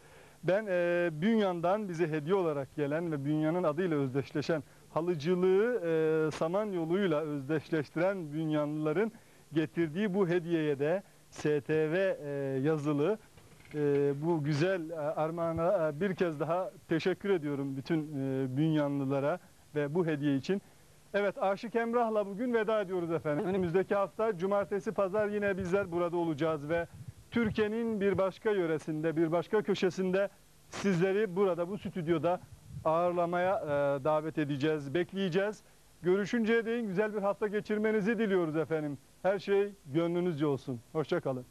Ben e, Bünyan'dan bize hediye olarak gelen ve Bünyan'ın adıyla özdeşleşen halıcılığı e, Samanyolu'yla özdeşleştiren Bünyanlıların getirdiği bu hediyeye de STV e, yazılı e, bu güzel e, armağana e, bir kez daha teşekkür ediyorum bütün e, Bünyanlılara ve bu hediye için. Evet Aşık Emrah'la bugün veda ediyoruz efendim. Önümüzdeki hafta cumartesi pazar yine bizler burada olacağız ve Türkiye'nin bir başka yöresinde bir başka köşesinde sizleri burada bu stüdyoda ağırlamaya e, davet edeceğiz, bekleyeceğiz. Görüşünceye değin güzel bir hafta geçirmenizi diliyoruz efendim. Her şey gönlünüzce olsun. Hoşçakalın.